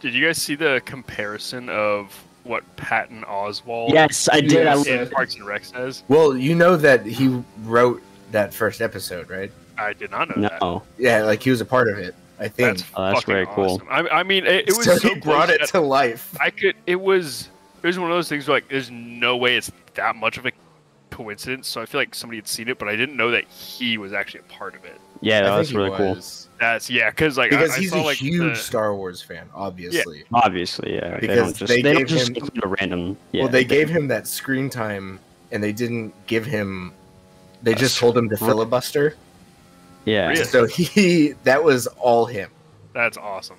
did you guys see the comparison of what Patton Oswalt Yes, I did. I, Yes. in Parks and Rec says? Well, you know that he wrote that first episode, right? I did not know that. no. Yeah, like he was a part of it. I think. That's, Oh, that's fucking very cool. I, I mean, it, it was so, so, he brought it to life. I could. It was. It was one of those things where like, there's no way it's that much of a coincidence. So I feel like somebody had seen it, but I didn't know that he was actually a part of it. Yeah, I that's think he really cool. was. That's yeah, because like Because I, I he's saw, a like, huge the- Star Wars fan, obviously. Obviously, yeah. they Because don't just they they, don't just him- a random. Yeah, well, they gave him that screen time, and they didn't give him. They A just told him to script. filibuster. Yeah. Really? So he that was all him. That's awesome.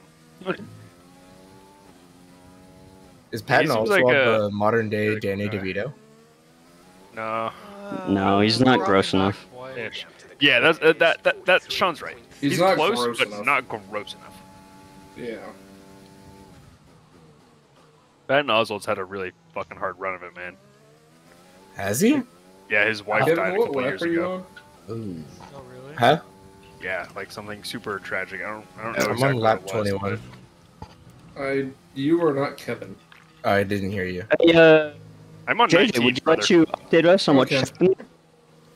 Is Patton seems Oswalt like a- the modern day very Danny cool guy. DeVito? No. No, he's not gross enough. quite. Ish. Yeah, that's uh, that that that Sean's right. He's, He's, not close, gross but enough. not gross enough. Yeah. Patton Oswalt's had a really fucking hard run of it, man. Has he? Yeah, his wife Kevin, died a couple years are you ago. Ooh. Oh, really? Huh? Yeah, like something super tragic. I don't, I don't I'm know on exactly lap what it was, 21. I you are not Kevin. I didn't hear you. Hey, uh, I'm on JJ, 19, would you brother. let you update us on Okay. what's happening?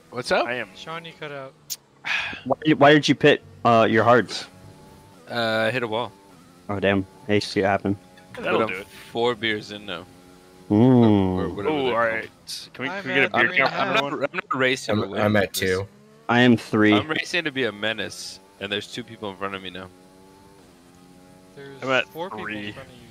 What's up? I am. Sean, you cut out. Why did, why did you pit uh, your hards? Uh, I hit a wall. Oh damn! Hey, see what happened. That'll but do I'm it. four beers in now. Or Mm. Oh, all right. Can we, I'm can we get a at beer three count and a from half. I'm not, I'm not racing. I'm, I'm at two. I am 3 I'm racing to be a menace, and there's two people in front of me now. There's I'm at four people in front of you, JJ.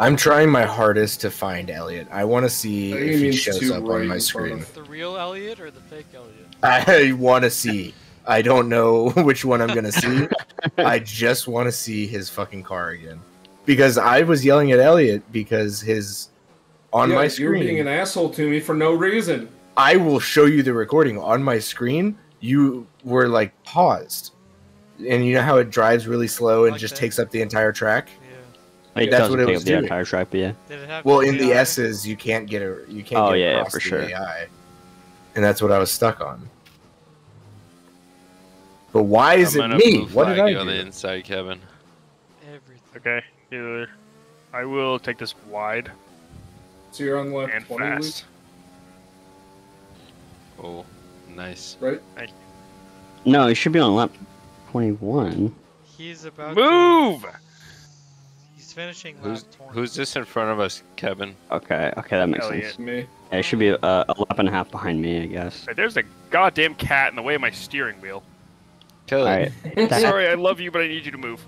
I'm trying my hardest to find Elliot. I want to see if he he shows up right on my in front screen. of- The real Elliot or the fake Elliot? I want to see. I don't know which one I'm gonna see. I just want to see his fucking car again, because I was yelling at Elliot because his on yeah, my You're being an asshole to me for no reason. I will show you the recording on my screen. You were like paused, and you know how it drives really slow and Like just that. takes up the entire track. Yeah. It That's doesn't what it take was up the doing. entire track, but yeah. Did it have Well, in the S's, you can't get a you can't Oh, get yeah, yeah, across for the sure. AI, and that's what I was stuck on. But why is I'm it me? What did I you on the do? inside, Kevin? Everything. Okay. Either I will take this wide So you're on lap and 20, Luke, fast. Oh, nice. right? No, it should be on lap 21. He's about Move! To, he's finishing Who's lap who's this in front of us, Kevin? Okay, okay, that makes Elliot. sense. Me. Yeah, it should be uh, a lap and a half behind me, I guess. Hey, There's a goddamn cat in the way of my steering wheel. Kill it. Alright. Sorry, I love you, but I need you to move.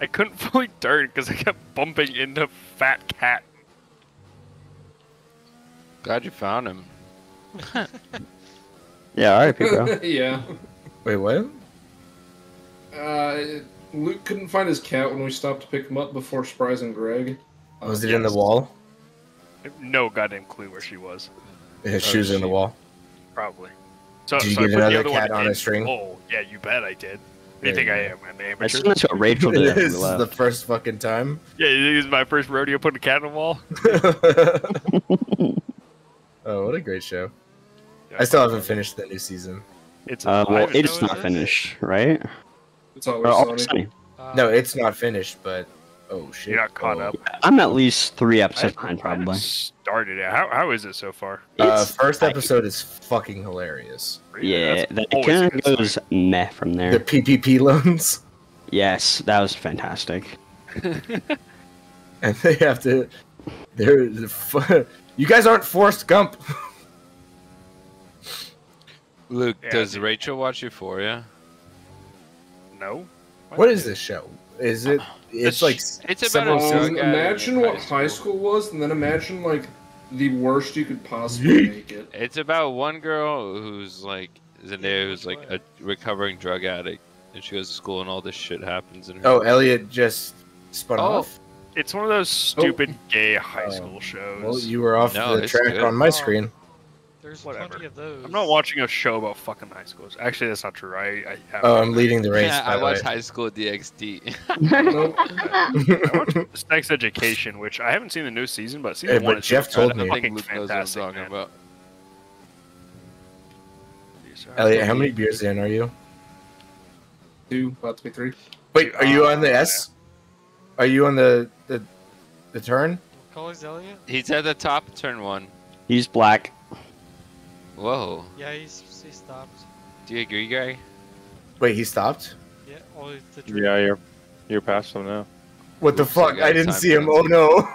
I couldn't fully turn because I kept bumping into fat cat. Glad you found him. Yeah, alright, bro. yeah. Wait, what? Uh, Luke couldn't find his cat when we stopped to pick him up before Spries and Greg. Uh, Was it in the wall? No goddamn clue where she was. His shoes in the wall. Probably. So, Did you so get put the another cat on a string? Oh, yeah, you bet I did. There you think I go. am? An I amateur? assume that's what Rachel did this is the first fucking time. Yeah, this is my first rodeo putting a cat in the wall. oh, what a great show! I still haven't finished the new season. It's Uh, well, it's not finished, right? It's Or always Always sunny. Sunny. Uh, No, it's not finished, but oh shit! You're not caught Oh. up. I'm at least three episodes haven't- behind, I haven't probably. Started it. How, how is it so far? Uh, It's- first I- episode is fucking hilarious. Yeah, That's that, it kind of goes meh from there. The. PPP loans, Yes, that was fantastic. and they have to. They're the fu- you guys aren't Forrest Gump. Luke, Yeah, does dude. Rachel watch Euphoria? No. What is this show? Is it? It's It's- like it's about a Um, drug seasons. addict imagine what high high school. school was, and then imagine like the worst you could possibly make it. It's about one girl who's like Zendaya, who's like a recovering drug addict, and she goes to school, and all this shit happens in her. Oh, Elliot just spun Oh. off. It's one of those stupid gay high Oh. school shows. Well, you were off No, the track good. on my Oh. screen. There's Whatever. plenty of those. I'm not watching a show about fucking high schools. Actually, that's not true. I, I have. Oh, I'm leading the race. yeah, by I the watch way. High School DxD. Nope. I watch Sex Education, which I haven't seen the new season, but season Hey, one but Jeff told I me. don't think fucking Luke knows what I'm talking man. about. Elliot, how many beers in are you? Two, about to be three. Wait, are you on the S? Are you on the the, the turn? Collins Elliot? He's at the top, turn one. He's black. Whoa. Yeah, he's he stopped. Do you agree, Gary? Wait, he stopped. Yeah, oh, the drink. Yeah, you're you're past him now. What the Oops, I fuck? got I a didn't see him. Oh no.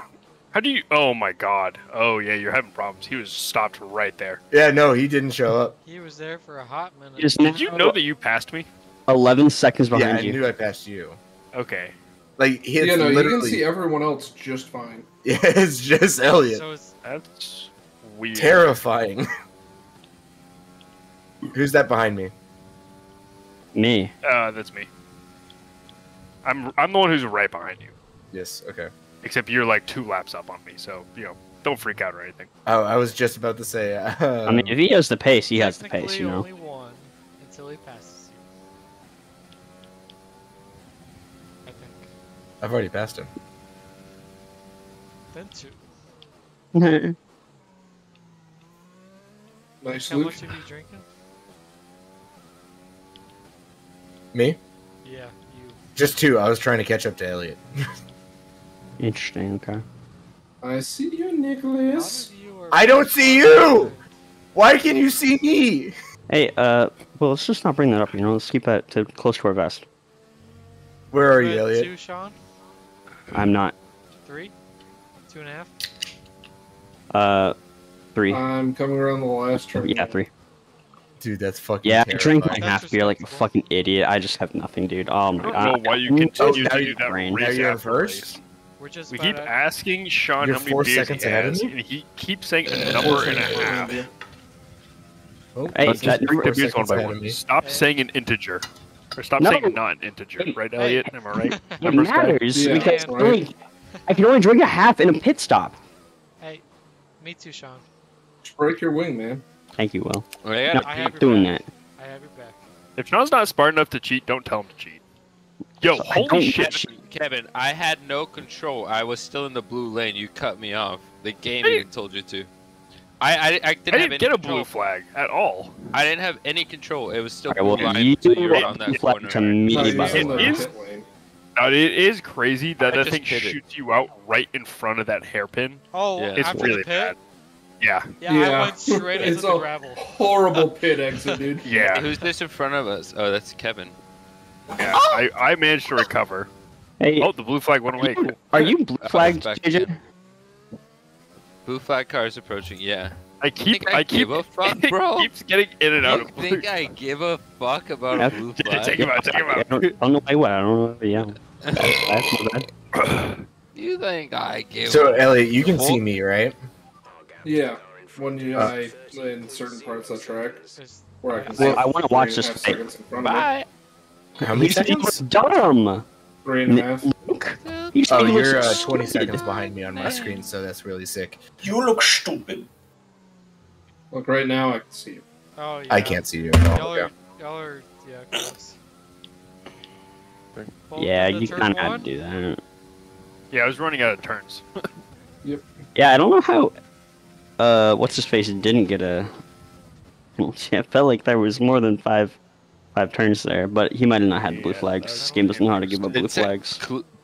How do you? Oh my god. Oh yeah, you're having problems. He was stopped right there. Yeah, no, he didn't show up. He was there for a hot minute. Just Did you know that you passed me? 11 seconds behind. Yeah, I you. knew I passed you. Okay. Like he yeah, no, you can see everyone else just fine. Yeah, it's just Elliot. So it's That's weird. Terrifying. Who's that behind me? Me. Uh, that's me. I'm I'm the one who's right behind you. Yes. Okay. Except you're like two laps up on me, so you know, don't freak out or anything. Oh, I was just about to say. Uh, I mean, if he has the pace, he has the pace, you know. only one until he passes you. I think. I've already passed him. Then two. Nice, How Luke. much have you drinking? Me? Yeah, you. Just two. I was trying to catch up to Elliot. Interesting. Okay. I see you, Nicholas. you I don't see you! Why can you see me? Hey, uh, well, let's just not bring that up. You know, let's keep that to close to our vest. Where are you, Elliot? Two, Sean. I'm not. Three. Two and a half. Uh, three. I'm coming around the last turn. yeah, three. Dude, that's fucking Yeah, I drank terrifying. my That's half beer like a fucking idiot. I just have nothing, dude. Oh my I don't know why you Mm, continue now to you- do that brain. race Now you're in first? We're just. We keep at- asking Sean You're how many beers seconds he has, and he keeps saying a number and a half. Oh, Hey, that- just Drink the beers one by one. me. Stop saying an integer. Or stop No. saying not an integer. Right, Elliot? Am I right? It Numbers matters Yeah, because right. I, only, I can only drink a half in a pit stop. Hey, me too, Sean. Break your wing, man. Thank you, Will. Well, I No, gotta I pee. have doing back. that. I have your back. If Sean's not smart enough to cheat, don't tell him to cheat. Yo, I holy shit. cheat. Kevin, I had no control. I was still in the blue lane. You cut me off. The game Hey. even told you to. I I, I didn't, I didn't any get a control. blue flag at all. I didn't have any control. It was still Okay, blue well, line you you were on that flag corner. to me, No, by you're the it in the way. is- pit lane. Now, it is crazy that I the thing pitted. shoots you out right in front of that hairpin. Oh, Yeah. It's after really the pit? bad. Yeah. Yeah, Yeah. I went straight into It's the a gravel. Horrible pit exit, dude. Yeah. Who's this in front of us? Oh, that's Kevin. yeah. I, I managed to recover. Hey, Oh, the blue flag went away. Cool. are you blue Oh, it's flagged, back JJ? Blue flag cars approaching. Yeah. I keep I, I keep give a fuck, bro? keeps getting in and out You of blue. think I give a fuck about Yeah. a blue flag? take him out, take him I out. don't, I don't know why. What I don't know. Yeah, that's my bad. You think I give So, a Elliot, you can see me, right? Yeah, when you Uh, I in certain parts of the track It's- where I can Well, I wanna watch this fight. seconds in front of me. Bye. How many You said you seconds? dumb. Three and a half. Luke. You Oh, you were you're uh, 20 stupid. seconds behind me on my screen, so that's really sick. You look stupid. Look, right now I can see you. Oh, yeah. I can't see you at all. Y'all are, y'all are, yeah, close. Yeah, you kind of had to do that. Yeah, I was running out of turns. yep. Yeah, I don't know how. Uh, what's his face didn't get a. Yeah, it felt like there was more than five, five turns there, but he might have not had the blue Yeah, flags. This game doesn't know how to give up blue flags.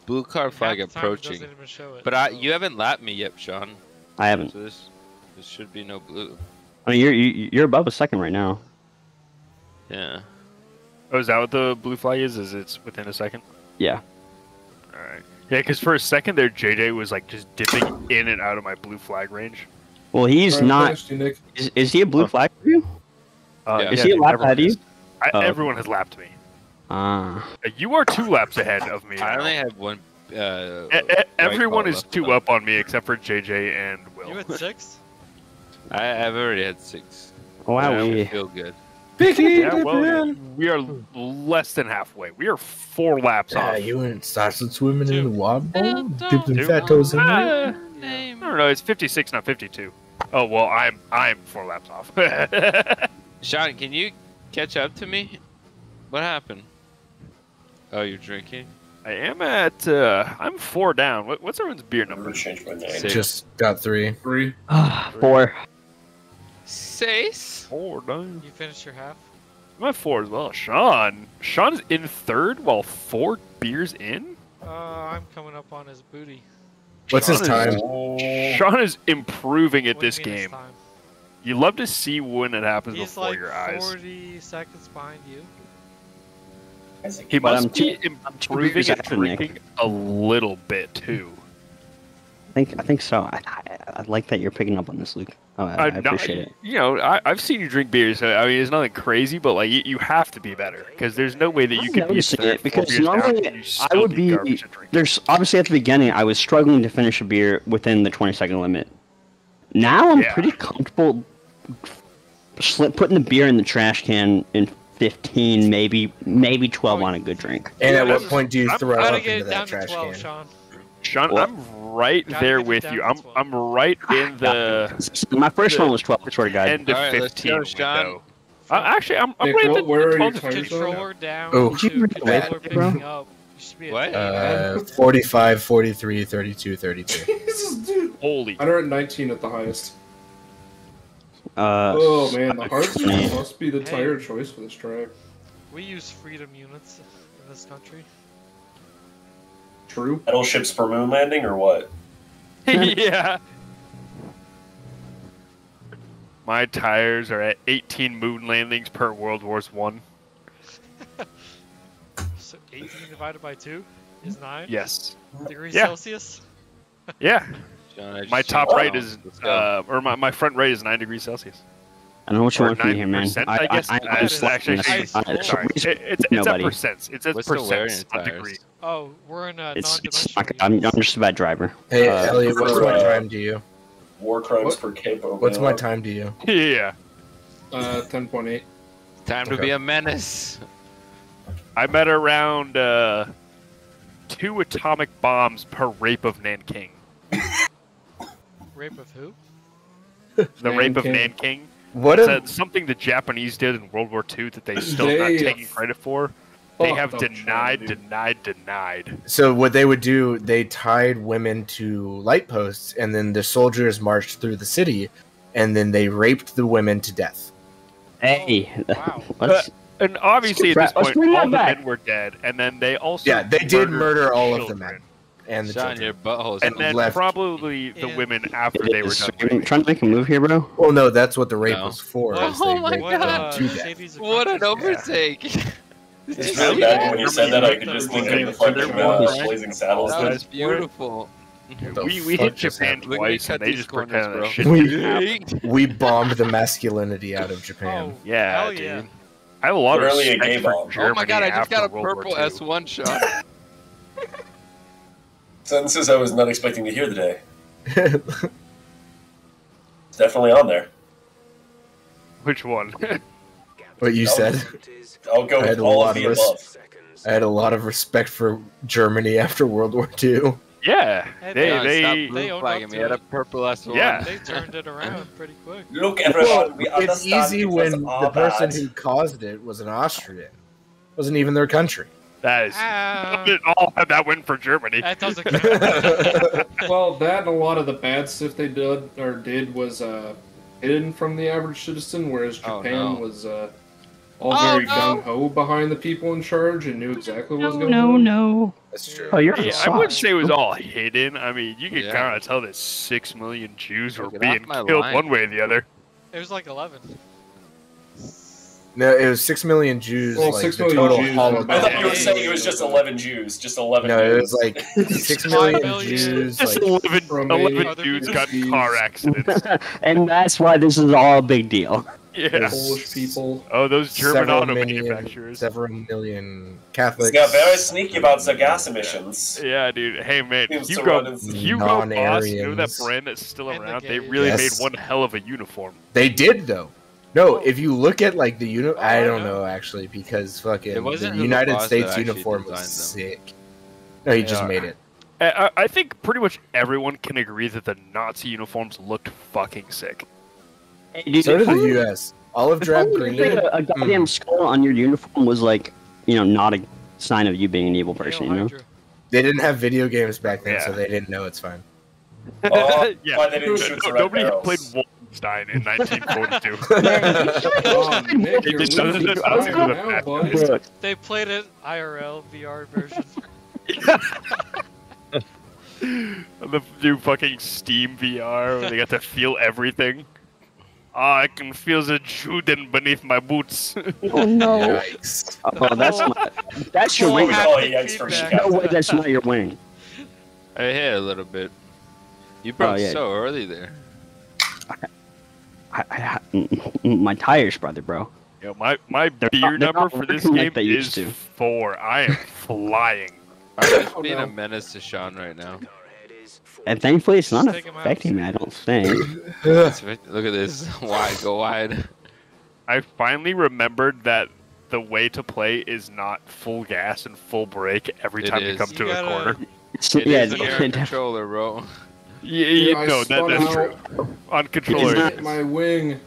blue car flag Half the time it approaching. doesn't even show it, But I, you haven't lapped me yet, Sean. I haven't. So this, this should be no blue. I mean, you're you- you're above a second right now. Yeah. Oh, is that what the blue flag is? Is it's within a second? Yeah. Alright. Yeah, because for a second there, JJ was like just dipping in and out of my blue flag range. Well, he's Right, not. you, Nick. Is, is he a blue Oh. flag for you? Uh, Yeah. Is yeah, he a dude, lap ahead of you? I, Oh. Everyone has lapped me. Ah. Uh, You are two laps ahead of me. I only have one. Uh, E- everyone is two on. up on me except for JJ and Will. You at six? I, I've already had six. Wow. I we- feel good. yeah, well, we are less than halfway. We are four laps Yeah, off. you went started swimming Two. in the water bowl, dipped them fat toes in there. Ah, I don't know. It's 56, not 52. Oh well, I'm I'm four laps off. Sean, can you catch up to me? What happened? Oh, you're drinking? I am at. Uh, I'm four down. What, what's everyone's beer number? gonna change my name. Six. Just got three. Three. Ah, four. Six? Four down. You finished your half? I'm at four as well. Sean. Sean's in third while four beers in. Uh, I'm coming up on his booty. What's his time? is- Sean is improving at What this game. time? You love to see when it happens He's before like your eyes. 40 seconds behind you. He must I'm two- be I'm two improving at ahead of Nick. drinking a little bit too. I think I think so. I, I, I like that you're picking up on this, Luke. Oh, I, I I'm not- appreciate it. You know, I, I've seen you drink beers. So, I mean, it's nothing crazy, but like you, you have to be better because there's no way that you I'm could be a noticing third, it because beers normally I would be. garbage at drinking. There's obviously at the beginning I was struggling to finish a beer within the 20 second limit. Now I'm Yeah. pretty comfortable slip, putting the beer in the trash can in 15, maybe maybe 12 on a good drink. And at what point do you throw Gotta up into it down that trash 12, can? Sean. Sean, What? I'm right there with you. I'm I'm right in the My first one was 12. I swear to God. end of Alright, let's 15 go, Sean. window. Uh, actually, I'm, I'm Nick, right what- at the, where the are your 12 to tires 15. on? Controller down Oh. Did you to read controller that, bro? picking up. You should be What? eight. Uh, 45, 43, 32, 33. Jesus, dude. Holy 119 at the highest. Uh, Oh man, the hard must be the Hey. tire choice for this track. We use freedom units in this country. True. Battleships for moon landing or what? yeah. My tires are at 18 moon landings per World Wars One. So 18 divided by 2 is 9 Yes. degrees Yeah. Celsius. Yeah. John, My top it. right is, uh, or my, my front right is 9 degrees Celsius. I don't know what you want from me here, man. 9%, I guess. I, I'm it's slacking actually, this. ice it's- sorry. it's It, it's, it's nobody. at percents. It's at What's the wear in percents, not degree. Oh, we're in a It's, it's non-dimensional. not, I'm, I'm just a bad driver. Hey, Uh, Elliot, what's my time to you? War crimes What? per capo. What's my time to you? Yeah. Uh, ten point eight. Time to be a menace. I met at around uh, two atomic bombs per rape of Nanking. Rape of who? The rape of Nanking. Nanking. What It's a something the Japanese did in World War II that they still not taking credit for. They fucked have denied, China, denied, denied. So what they would do, they tied women to light posts, and then the soldiers marched through the city, and then they raped the women to death. Hey, oh, Wow. let's, And obviously, at this point, all the back. men were dead, and then they also Yeah, they did murdered murder all of the men and the Sean, children. your butthole's and then left. probably the And- women after they were done. I'm raping. trying to make a move here, bro. Well, no, that's what the rape No. was for. What? is Oh my What, God. to death. Sadie's What an aggressive? overtake! It's really bad when you said that. I could just think of the fucking uh, Blazing Saddles. That was beautiful. We, we hit Japan happened? Look at me twice, and they just corners, pretended bro. that shit We- We bombed the masculinity out of Oh, Japan. Yeah, hell dude. yeah. I have a lot of Literally a respect gay for. Germany oh my god, I just got a World purple S1 shot. Sentences I was not expecting to hear today. It's definitely on there. Which one? what you No. said. I'll go I had with a all lot of the res- above. I had a lot of respect for Germany after World War II. yeah, Hey, they John, they they flagging me. to had a purple S1. Yeah. They turned it around pretty quick. Look, everyone, we it's easy when our the person bad. who caused it was an Austrian. wasn't even their country. That is Ah. it all that went for Germany. That doesn't count. Well, that and a lot of the bad stuff they did or did was uh, hidden from the average citizen, whereas Oh, Japan no. was uh, all Oh, very no. gung ho behind the people in charge and knew exactly what was going no, on. no. No, that's true. Oh, you're Yeah, I wouldn't say it was all hidden. I mean, you could Yeah. kind of tell that six million Jews were Get being killed line. one way or the other. It was like 11. No, it was six million Jews. Well, like six the million total Jews Holocaust. I thought you were saying it was just 11 Jews. Just 11 No, it was like six Five million million. Jews. Just Like, 11, from 11 other dudes got in car accidents. and that's why this is all a big deal. yeah. Polish people. Oh, those German several auto million, manufacturers. several million He's Catholics. got very sneaky about the gas emissions. Yeah, dude. Hey, man, Seems to Hugo, run Hugo Boss, you know that brand that's still And the around? They really Yes. made one hell of a uniform. They did though. No, oh. if you look at like the uni, Oh, I I don't know. know actually because fucking It wasn't the United Boss States uniform was designed sick. No, he just Yeah. made it. I, I- I think pretty much everyone can agree that the Nazi uniforms looked fucking sick. Hey, dude, So did the only- U.S. Olive if drab green. like, a, a goddamn hmm. skull on your uniform was like, you know, not a sign of you being an evil person. You know? They didn't have video games back then, so they didn't know it's fine. Oh, yeah. they didn't shoot No- the nobody had barrels. played Wolfenstein in 1942. Oh, They you're did none of losing the time Nazis with a now, fat bud. fist. They played it IRL VR version. the new fucking Steam VR where they got to feel everything. Ah, I can feel the Juden beneath my boots. Oh no! Yikes. Oh, that's not, that's your Oh, wing. we Haptic yikes for. Chicago. No way, that's not your wing. I hit a little bit. You broke yeah. so early there. I, I, I- my tires, brother, bro. Yo, my my They're beer not- number for this working like game is to. four. I am flying. I'm just Oh, being no. a menace to Sean right now. And thankfully, it's not Just take 'em out. affecting me. I don't think. Look at this. Wide, go wide. I finally remembered that the way to play is not full gas and full brake every It time you come You to a gotta- corner. It's, It yeah, is an air controller, bro. Yeah, Dude, yeah, I no, that, that's true. On controller, not- my wing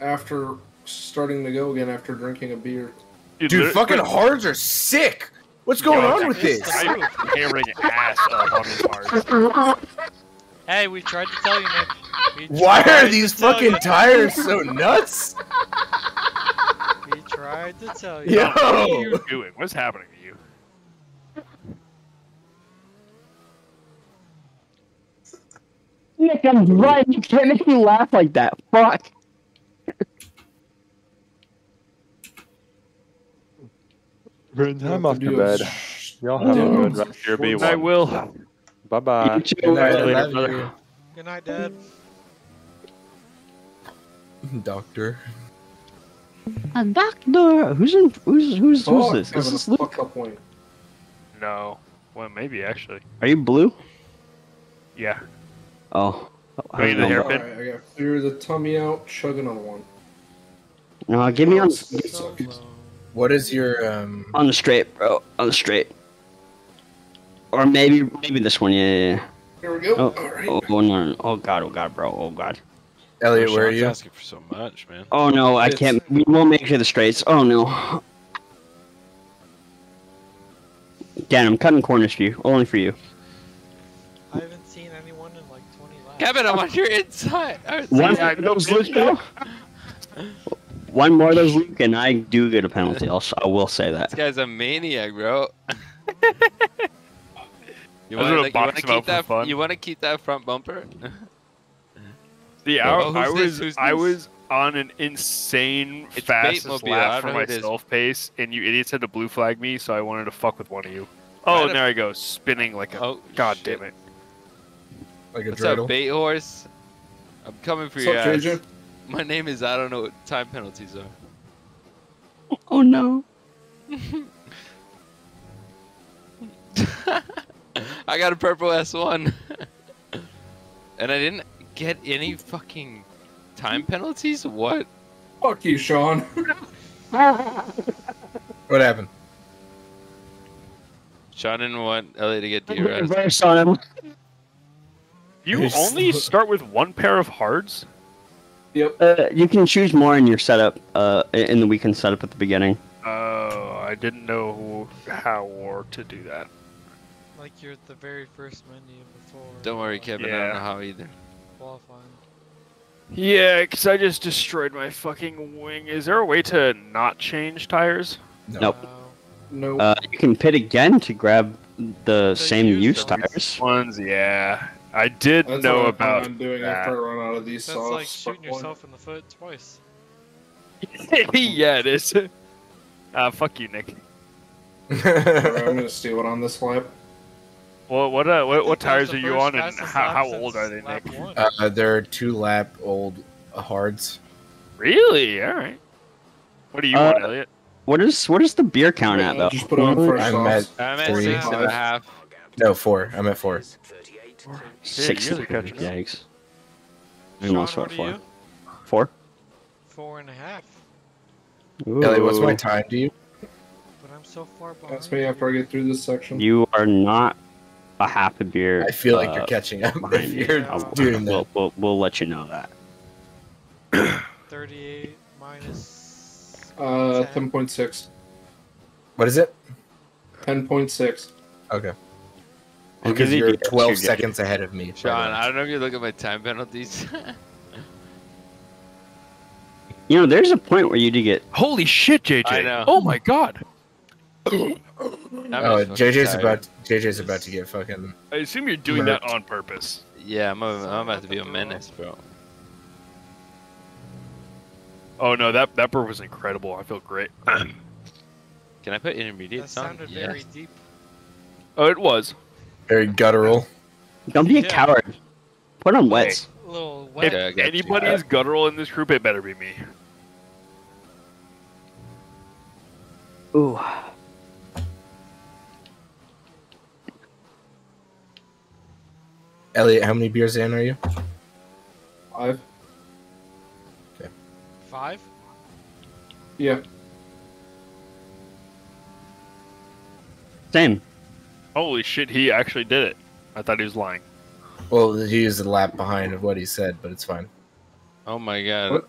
after starting to go again after drinking a beer. Dude, Dude, fucking like, hards are sick. What's going Yo, on with this? I'm tearing ass up on these cars. Hey, we tried to tell you, Nick. Why are these fucking you. tires so nuts? We tried to tell you. Yo! What are you doing? What's happening to you? Nick, I'm mm-hmm. right. You can't make me laugh like that. Fuck. Brendan, I'm off to to bed. Y'all have a good rest of your B1. I will. Bye bye. You too. Good night, I later, love brother. you. Good night, Dad. Doctor. A doctor. Who's in? Who's who's who's Fuck, this? Is this a Luke? fuck up wing. No. Well, maybe actually. Are you blue? Yeah. Oh. Are you the hairpin? Alright, I got clear the tummy out, chugging on one. No, give me on What is your um? on the straight, bro. On the straight. Or maybe maybe this one. Yeah. yeah, yeah. Here we go. Oh, Alright. oh, oh no, no. Oh god. Oh god, bro. Oh god. Elliot, where are you? asking for so much, man. Oh no, I It's- can't. We won't make it to the straights. Oh no. Dan, I'm cutting corners for you. Only for you. Kevin, I'm on your inside. One more of those Luke. One more of those Luke, and I do get a penalty. I'll, I will say that. This guy's a maniac, bro. you want gonna to box him keep that? fun. You want to keep that front bumper? The Oh, I, I was this? Who's I was on an insane It's fastest lap for know who it is. myself pace, and you idiots had to blue flag me, so I wanted to fuck with one of you. Oh, and there I go, spinning like a. Oh, God shit. damn it! Like a What's up, dreidel? bait horse? I'm coming for What's your up, ass. JJ? My name is I don't know what time penalties are. Oh no. I got a purple S1. and I didn't get any fucking time penalties? What? Fuck you, Sean. What happened? Sean didn't want Elliot to get DRS. Reverse on him. You Yes. only start with one pair of hards. yep. Uh, you can choose more in your setup. Uh, in the weekend setup at the beginning. Oh, I didn't know how or to do that. Like you're at the very first menu before. Don't worry, uh, Kevin. I don't know how either. Qualifying. Yeah, because I just destroyed my fucking wing. Is there a way to not change tires? Nope. Wow. No. Uh, you can pit again to grab the The same used use tires. Ones, yeah. I did That's know what I about plan on doing that. after I run out of these That's sauce. like shooting yourself in the foot twice. yeah, it is. Uh, fuck you, Nick. Alright, I'm gonna steal it on this lap. Well, what uh, what, what tires are you on, and how, how old are they, Nick? uh, they're two lap old hards. Really? All right. What do you Uh, want, Elliot? What is what is the beer count at Uh, though? Just put on fresh I'm sauce. I'm at Three. six and a half. No, four. I'm at four. 38. Six. you're the catcher. Yikes. We Sean, almost what went are four. you? Four. Four and a half. Elliot, what's my time? Do you? But I'm so far behind. That's me after I get through this section. You are not a half a beer. I feel like uh, you're catching up behind if me. you're I'll- doing We'll, that. we'll, we'll let you know that. 38 minus. Uh, 10. 10.6. What is it? 10.6. Okay. I'll Because you you're 12 seconds ahead of me. Sean. I don't know if you look at my time penalties. You know, there's a point where you do get. Holy shit, JJ! I know. Oh my god! Oh, just fucking JJ's tired. about JJ's about to get fucking. I assume you're doing that on purpose. Yeah, I'm, a, I'm about to be a menace, bro. Oh no, that that burp was incredible. I feel great. Can I put intermediate That sounded Yeah. very deep. oh, it was. Very guttural. Don't be a Yeah. coward. Put on wets. A little If. Yeah, I got you. anybody is guttural in this group, it better be me. Ooh. Elliot, how many beers in are you? Five. Okay. Five? Yeah. Same. Holy shit, he actually did it. I thought he was lying. Well, he is a lap behind of what he said, but it's fine. Oh my god. What?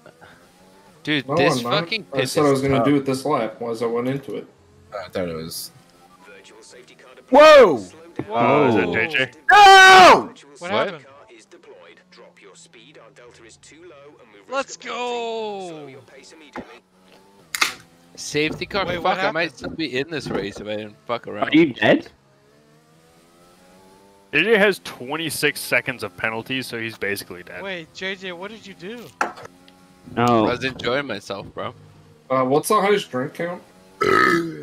Dude, No, this I'm not. fucking I pit said I was gonna do it this lap as I went into it. I thought it was. Virtual safety car deployed. Whoa! Oh, is Whoa. that JJ? No! Virtual What safety happened? car is deployed. Drop your speed. Our delta is too low and move Let's risk of penalty. go! Your pace immediately. Safety car. Wait, fuck, I might still be in this race if I didn't fuck around. Are you dead? JJ has 26 seconds of penalties, so he's basically dead. Wait, JJ, what did you do? No. I was enjoying myself, bro. Uh, what's the highest drink count?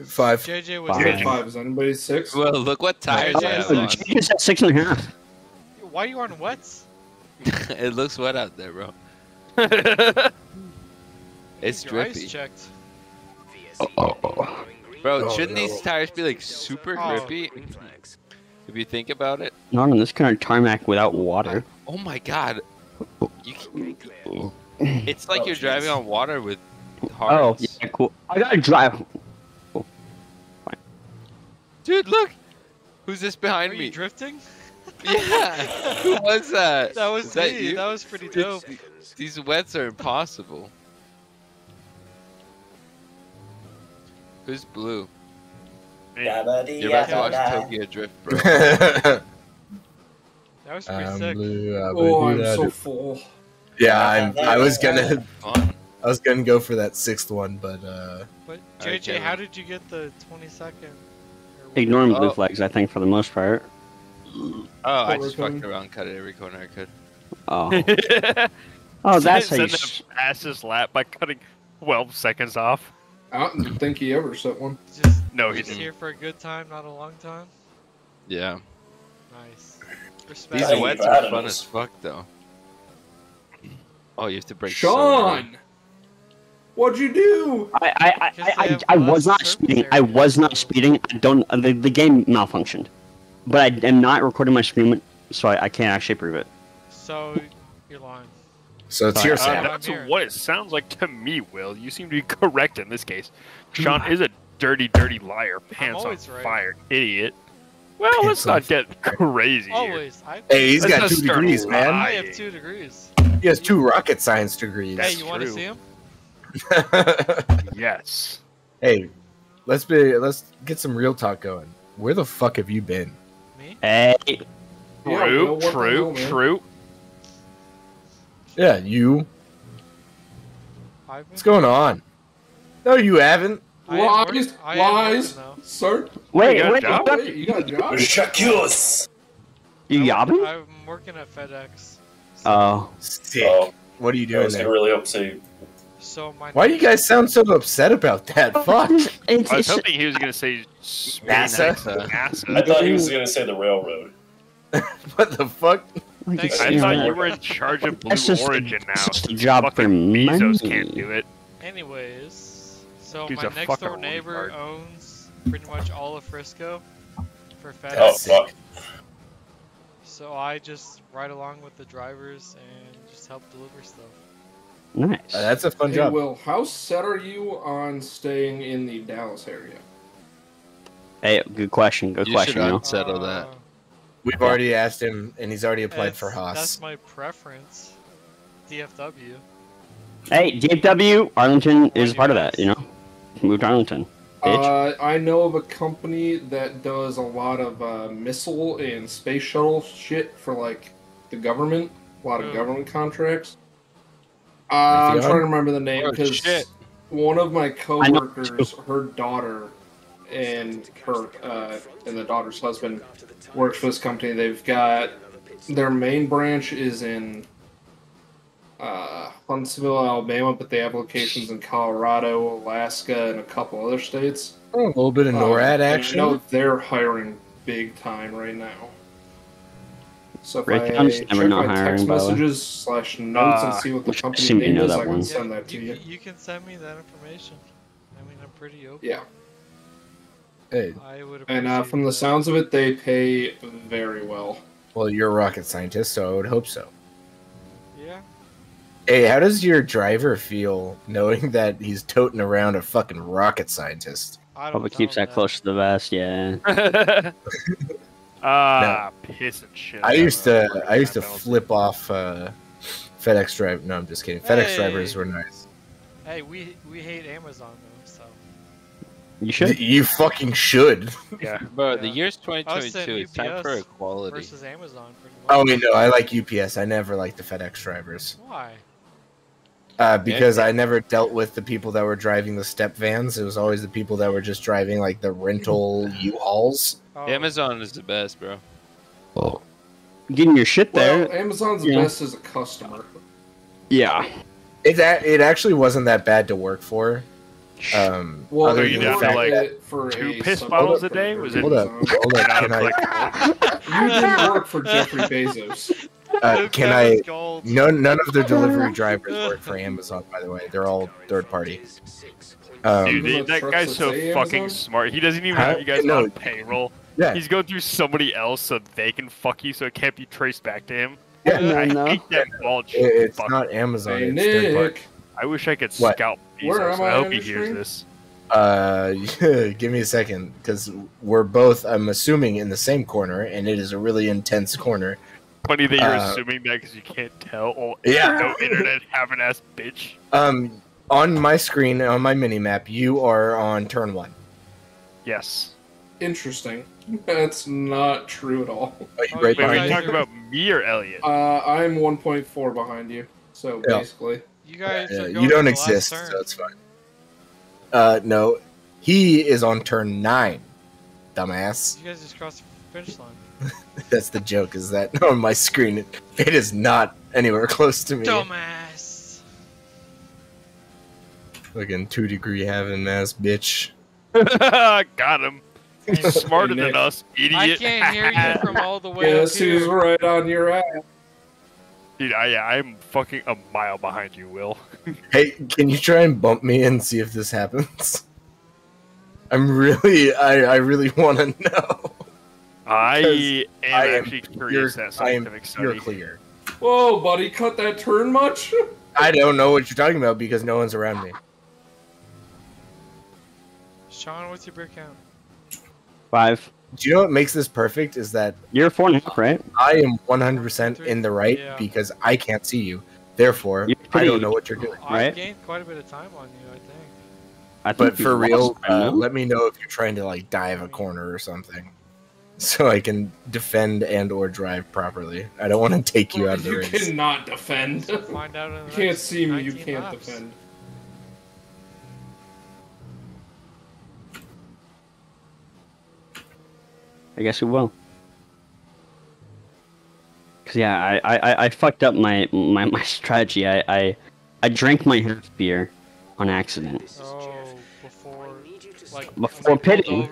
Five. JJ was. Fine. Five. Is anybody six? Well, look what tires Oh, I have yeah. on. At six and a half. Why are you on wets? it looks wet out there, bro. It's Your ice drippy. checked. Bro, Oh, shouldn't no. these tires be like super Oh. grippy? If you think about it. Not on this kind of tarmac without water. Oh my god. You can, it's like Oh, you're driving on water with hards. Oh, yeah, cool. I gotta drive. Oh, Dude, look! Who's this behind Were me? you drifting? yeah! Who was that? That was Is that me. you? That was pretty dope. These wets are impossible. Who's blue? You're about to watch Tokyo Drift, bro. That was pretty I'm sick. blue, I Oh, I'm so that- full. yeah, I'm, I was gonna, I was gonna go for that sixth one, but uh, But JJ, Kevin. how did you get the 20 second? Ignoring blue Oh. flags, I think, for the most part. Oh, I just fucked around, cut it every corner I could. Oh. Oh, that's how you. Send a s- fastest lap by cutting 12 seconds off. I don't think he ever set one. Just, No, he just didn't. here for a good time, not a long time. Yeah. Nice. Respect. Hey, wets you are fun as fuck, though. Oh, you have to break so. Sean, what'd you do? I, I, I, Because I, I, was not surface speeding. I was not speeding. I don't. uh, The, the game malfunctioned, but I am not recording my screen, so I, I can't actually prove it. So you're lying. So it's Sorry. your Uh, Yeah, side. I'm that's what it sounds like to me, Will. You seem to be correct in this case. Sean is a dirty, dirty liar. Pants on right. fire. Idiot. Well, let's not get crazy. Always. I, Hey, he's Let's got two start degrees, man. I have two degrees. He has two rocket science degrees. Hey, you want to see him? Yes. hey, let's be let's get some real talk going. Where the fuck have you been? Me? Hey, Yeah, True, well, true, man? true. Yeah, you. I've What's going on? No, you haven't. I am Lies, working- I am lies, sir. wait, You got a wait, job? what? Wait, you got a job? Shakus! You I yabbing? I'm working at FedEx. Oh, Sick. Oh, What are you I doing was gonna there? really upset. So my Why do you guys sound so upset about that? Oh, fuck. It's, I was hoping he was going to say NASA? SpaceX, I thought he was gonna say the railroad. what the fuck? Like, Thanks. I thought you were in charge of Blue That's just Origin now. it's just a job for Fucking Bezos money. can't do it. Anyways, so Dude's my next door neighbor retard. owns pretty much all of Frisco for FedEx. Oh fuck! So I just ride along with the drivers and just help deliver stuff. nice. Uh, that's a fun Hey, job. Will, how set are you on staying in the Dallas area? Hey, good question. Good You question. should You know? Settle that. We've already asked him, and he's already applied it's- for Haas. That's my preference. DFW. Hey, DFW, Arlington is part of that. You know, moved to Arlington. Bitch. Uh, I know of a company that does a lot of uh, missile and space shuttle shit for like the government. A lot of Hmm. government contracts. Uh, I'm trying to remember the name Oh, because shit. one of my coworkers, her daughter, and her uh, and the daughter's husband works for this company. They've got their main branch is in uh, Huntsville, Alabama, but they have locations in Colorado, Alaska, and a couple other states. Oh, a little bit of Um, NORAD and action. I know they're hiring big time right now. So if Raytheon's I never check not my hiring, text by the way. messages slash notes and Uh, see what the company name is, that I can one. send that to you, you. you can send me that information. I mean, I'm pretty open. Yeah, Hey, and uh, from the sounds of it, they pay very well. well, you're a rocket scientist, so I would hope so. Yeah. Hey, how does your driver feel knowing that he's toting around a fucking rocket scientist? I don't Probably keeps them that close to the vest. Yeah. Ah, piss and shit. I used to, I used to Penalty. flip off uh, FedEx drive. No, I'm just kidding. FedEx drivers were nice. Hey, we we hate Amazon though, so You should. You fucking should. Yeah. Bro, the year's 2022. and It's time for UPS equality. versus Amazon pretty much. Oh wait, no, I like UPS. I never liked the FedEx drivers. Why? Uh, because I never dealt with the people that were driving the step vans. It was always the people that were just driving like the rental U-Hauls. Oh, Amazon is the best, bro. Getting your shit there. Well, there. Amazon's Yeah. best as a customer. Yeah. It a- it actually wasn't that bad to work for. Um, Well, other you you than down to, like, for two a piss bottles a day? Was it- Hold up, hold up. Can I. You didn't work for Jeffrey Bezos. uh, can I. No, none of their delivery drivers work for Amazon, by the way. They're all third party. Um, Dude, Those that guy's so fucking Amazon? smart. He doesn't even Huh? have you guys No. on payroll. yeah, He's going through somebody else so they can fuck you, so it can't be traced back to him. yeah. No, I no. hate that mulch. It- it's fuck. not Amazon. Hey it's third party. Nick, I wish I could What? scout Where Bezos. am I I hope on he your hears screen? this. Uh, give me a second, because we're both, I'm assuming, in the same corner, and it is a really intense corner. Funny that you're Uh, assuming that because you can't tell. Oh, Yeah. No internet having ass bitch. Um, on my screen, on my mini map, you are on turn one. Yes. interesting. That's not true at all. Are you Oh, right Wait, are Behind you behind you. talking about me or Elliot? Uh, I'm 1.4 behind you. So Yeah. basically, You guys Yeah, are you going don't to the last exist, turn. so it's fine. Uh, no, he is on turn nine, dumbass. You guys just crossed the finish line. That's the joke. Is that on my screen? It, it is not anywhere close to me. Dumbass. Fucking two degree having ass bitch. Got him. He's smarter Hey, than us, idiot. I can't hear you from all the way guess up who's here. right on your ass? Dude, I, yeah, I'm fucking a mile behind you, Will. Hey, can you try and bump me and see if this happens? I'm really, I, I really want to know. I am I am actually curious You're, that I am scientific you're study. clear. Whoa, buddy, cut that turn much? I don't know what you're talking about because no one's around me. Sean, what's your brick count? Five. Do you know what makes this perfect? Is that You're four and a half, right? I am 100% in the right Yeah. because I can't see you. Therefore, You're I don't know what you're doing. Right. I've gained quite a bit of time on you, I think. I think But for real, uh, let me know if you're trying to like dive a corner or something, so I can defend and or drive properly. I don't want to take you out of the you race. cannot defend. Find out You can't see me, you can't laps. defend. I guess we will. Cause yeah, I, I, I- I fucked up my my, my strategy. I, I I drank my half beer on accident. Oh, before, like, Before pitting.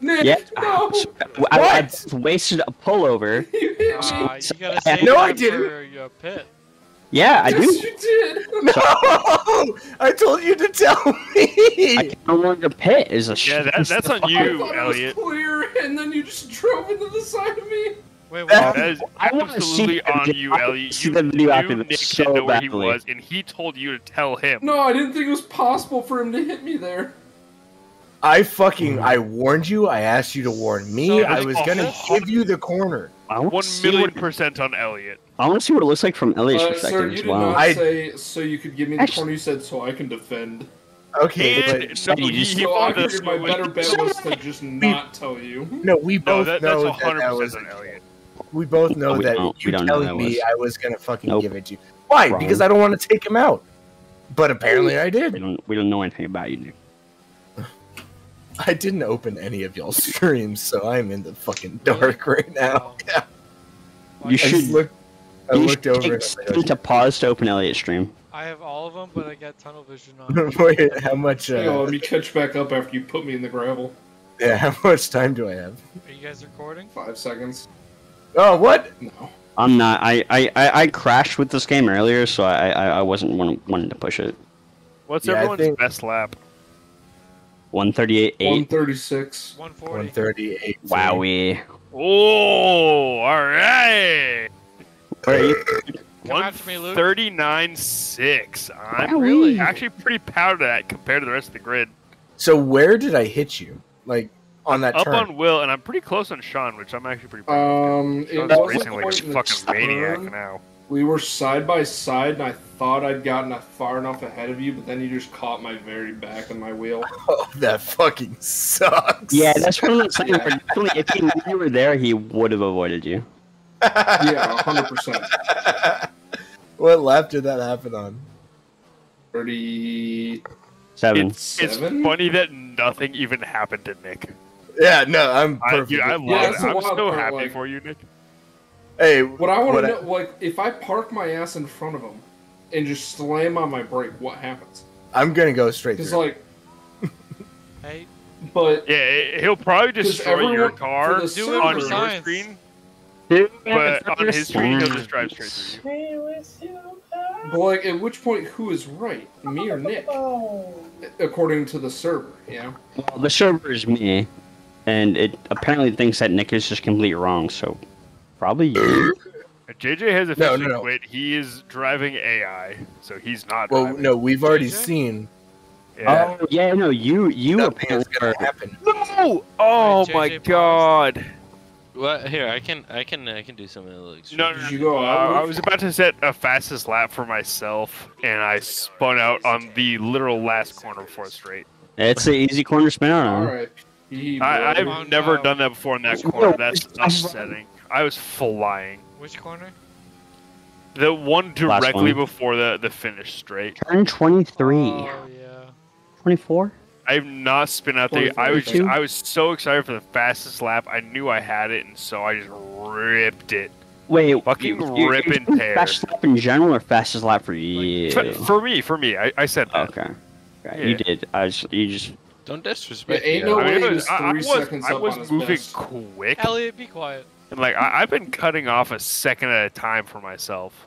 Nick, Yeah, no! so I, I, I wasted a pullover. You hit! Uh, you gotta I- save No, that I didn't. for your pit. Yeah, I yes, do. you did! No, I told you to tell me. I can no longer pit is a Yeah, that, that's on you, thought Elliot. it was clear, and then you just drove into the side of me. Wait, That- what? Um, that is I wanna see absolutely the on video- you, I Elliot. see You the video after knew this Nick so didn't know where he was, and he told you to tell him. No, I didn't think it was possible for him to hit me there. I fucking I warned you. I asked you to warn me. So I it's was gonna give you the corner. I want One to see million percent on Elliot. I want to see what it looks like from Elliot's Uh, sir, perspective you as did well. not I- say so you could give me the Actually- corner. You said so I can defend. Okay, And but no, you just- So I found us figured my better bet was to just not tell you. no, we No, both that, that's know a that that was percent on Elliot. We both know we that don't- you we don't telling that me was- I was gonna fucking Nope. give it to you. Why? Wrong. Because I don't want to take him out. But apparently I did. we did. don't we don't know anything about you, Nick. I didn't open any of y'all's streams, so I'm in the fucking dark right now. Oh. You I should- just looked. I you looked over. take and a I was second to pause to open Elliot's stream. I have all of them, but I got tunnel vision on. Wait, how much? Hang on, Uh, let me catch back up after you put me in the gravel. yeah, how much time do I have? Are you guys recording? Five seconds. Oh, what? No. I'm not. I, I, I, I crashed with this game earlier, so I I, I wasn't wanting, wanting to push it. What's Yeah, everyone's think- best lap? 138. 136. 140. 138. Wowie. Oh, all right. Where? Come after me, Luke. Thirty-nine six. I'm Wowee. really actually pretty proud of that compared to the rest of the grid. So where did I hit you? Like on that Up turn? on Will, and I'm pretty close on Sean, which I'm actually pretty proud of. Um, it Sean's wasn't racing like a in the fucking maniac turn. now. We were side by side, and I thought I'd gotten far enough ahead of you, but then you just caught my very back of my wheel. Oh, that fucking sucks. Yeah, that's one of those things where definitely if he knew you were there, he would have avoided you. Yeah, 100%. what lap did that happen on? Thirty. Seven. It's, it's Seven? funny that nothing even happened to Nick. Yeah, no, I'm I, perfect. dude, I love Yeah, it. that's the I'm wild so part, happy like- for you, Nick. Hey, What I want to know, like, if I park my ass in front of him and just slam on my brake, what happens? I'm gonna go straight Because through. like, Hey, but Yeah, it- he'll probably 'Cause destroy your everyone- car the Do it on for your science. screen, Dude, but on his screen he'll just drive straight through you. but like, at which point, who is right, me or Nick? According to the server, you know. Well, the server is me, and it apparently thinks that Nick is just completely wrong. So probably you. JJ has No, officially no, no. quit. He is driving AI, so he's not. well, driving. no, we've already JJ? seen Yeah. Oh yeah, no, you you nothing apparently gonna happen. No! Oh Alright, my JJ, god! What? Here, I can, I can, I can do something that looks. No, no, Did no. you go out I was about to set a fastest lap for myself, and I spun out on the literal last corner before straight. It's an easy corner spin out on. right. I, bro. I've Oh, never done that before in that corner. That's upsetting. I was flying. which corner? The one directly one. before the, the finish straight. Turn 23. Oh yeah. 24? I've not spin out there. I was just, I was so excited for the fastest lap. I knew I had it, and so I just ripped it. Wait, Fucking you- you- rip you and tear. Fastest lap in general or fastest lap for you? For, for me, for me, I, I said that. okay. Okay, Yeah. You did. I just, you just. Don't disrespect. Yeah, ain't no. I, mean, way was, was I, I was, I was moving best. quick. Elliot, be quiet. And like I, I've been cutting off a second at a time for myself.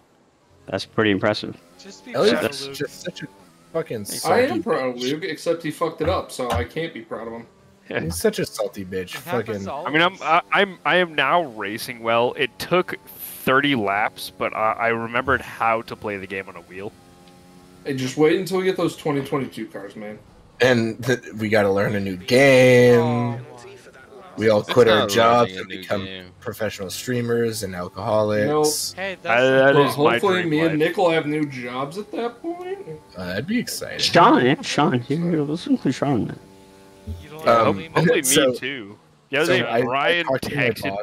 That's pretty impressive. Just be Elliot, that's just such a fucking. I am proud of Luke, except he fucked it up, so I can't be proud of him. He's such a salty bitch. It Fucking. to I mean, I'm. I, I'm I am now racing well. It took 30 laps, but I, I remembered how to play the game on a wheel. Hey, just wait until we get those 2022 cars, man. And th- we got to learn a new game. Oh, we all It's quit our jobs and become game. professional streamers and alcoholics. hey, I- that's that But hopefully, me life. and Nick will have new jobs at that point. Uh, that'd be exciting. Sean, yeah, Sean. You listen to Sean. you don't Um, really Hopefully, So- me too. The other So I- I Brian talked to my texted.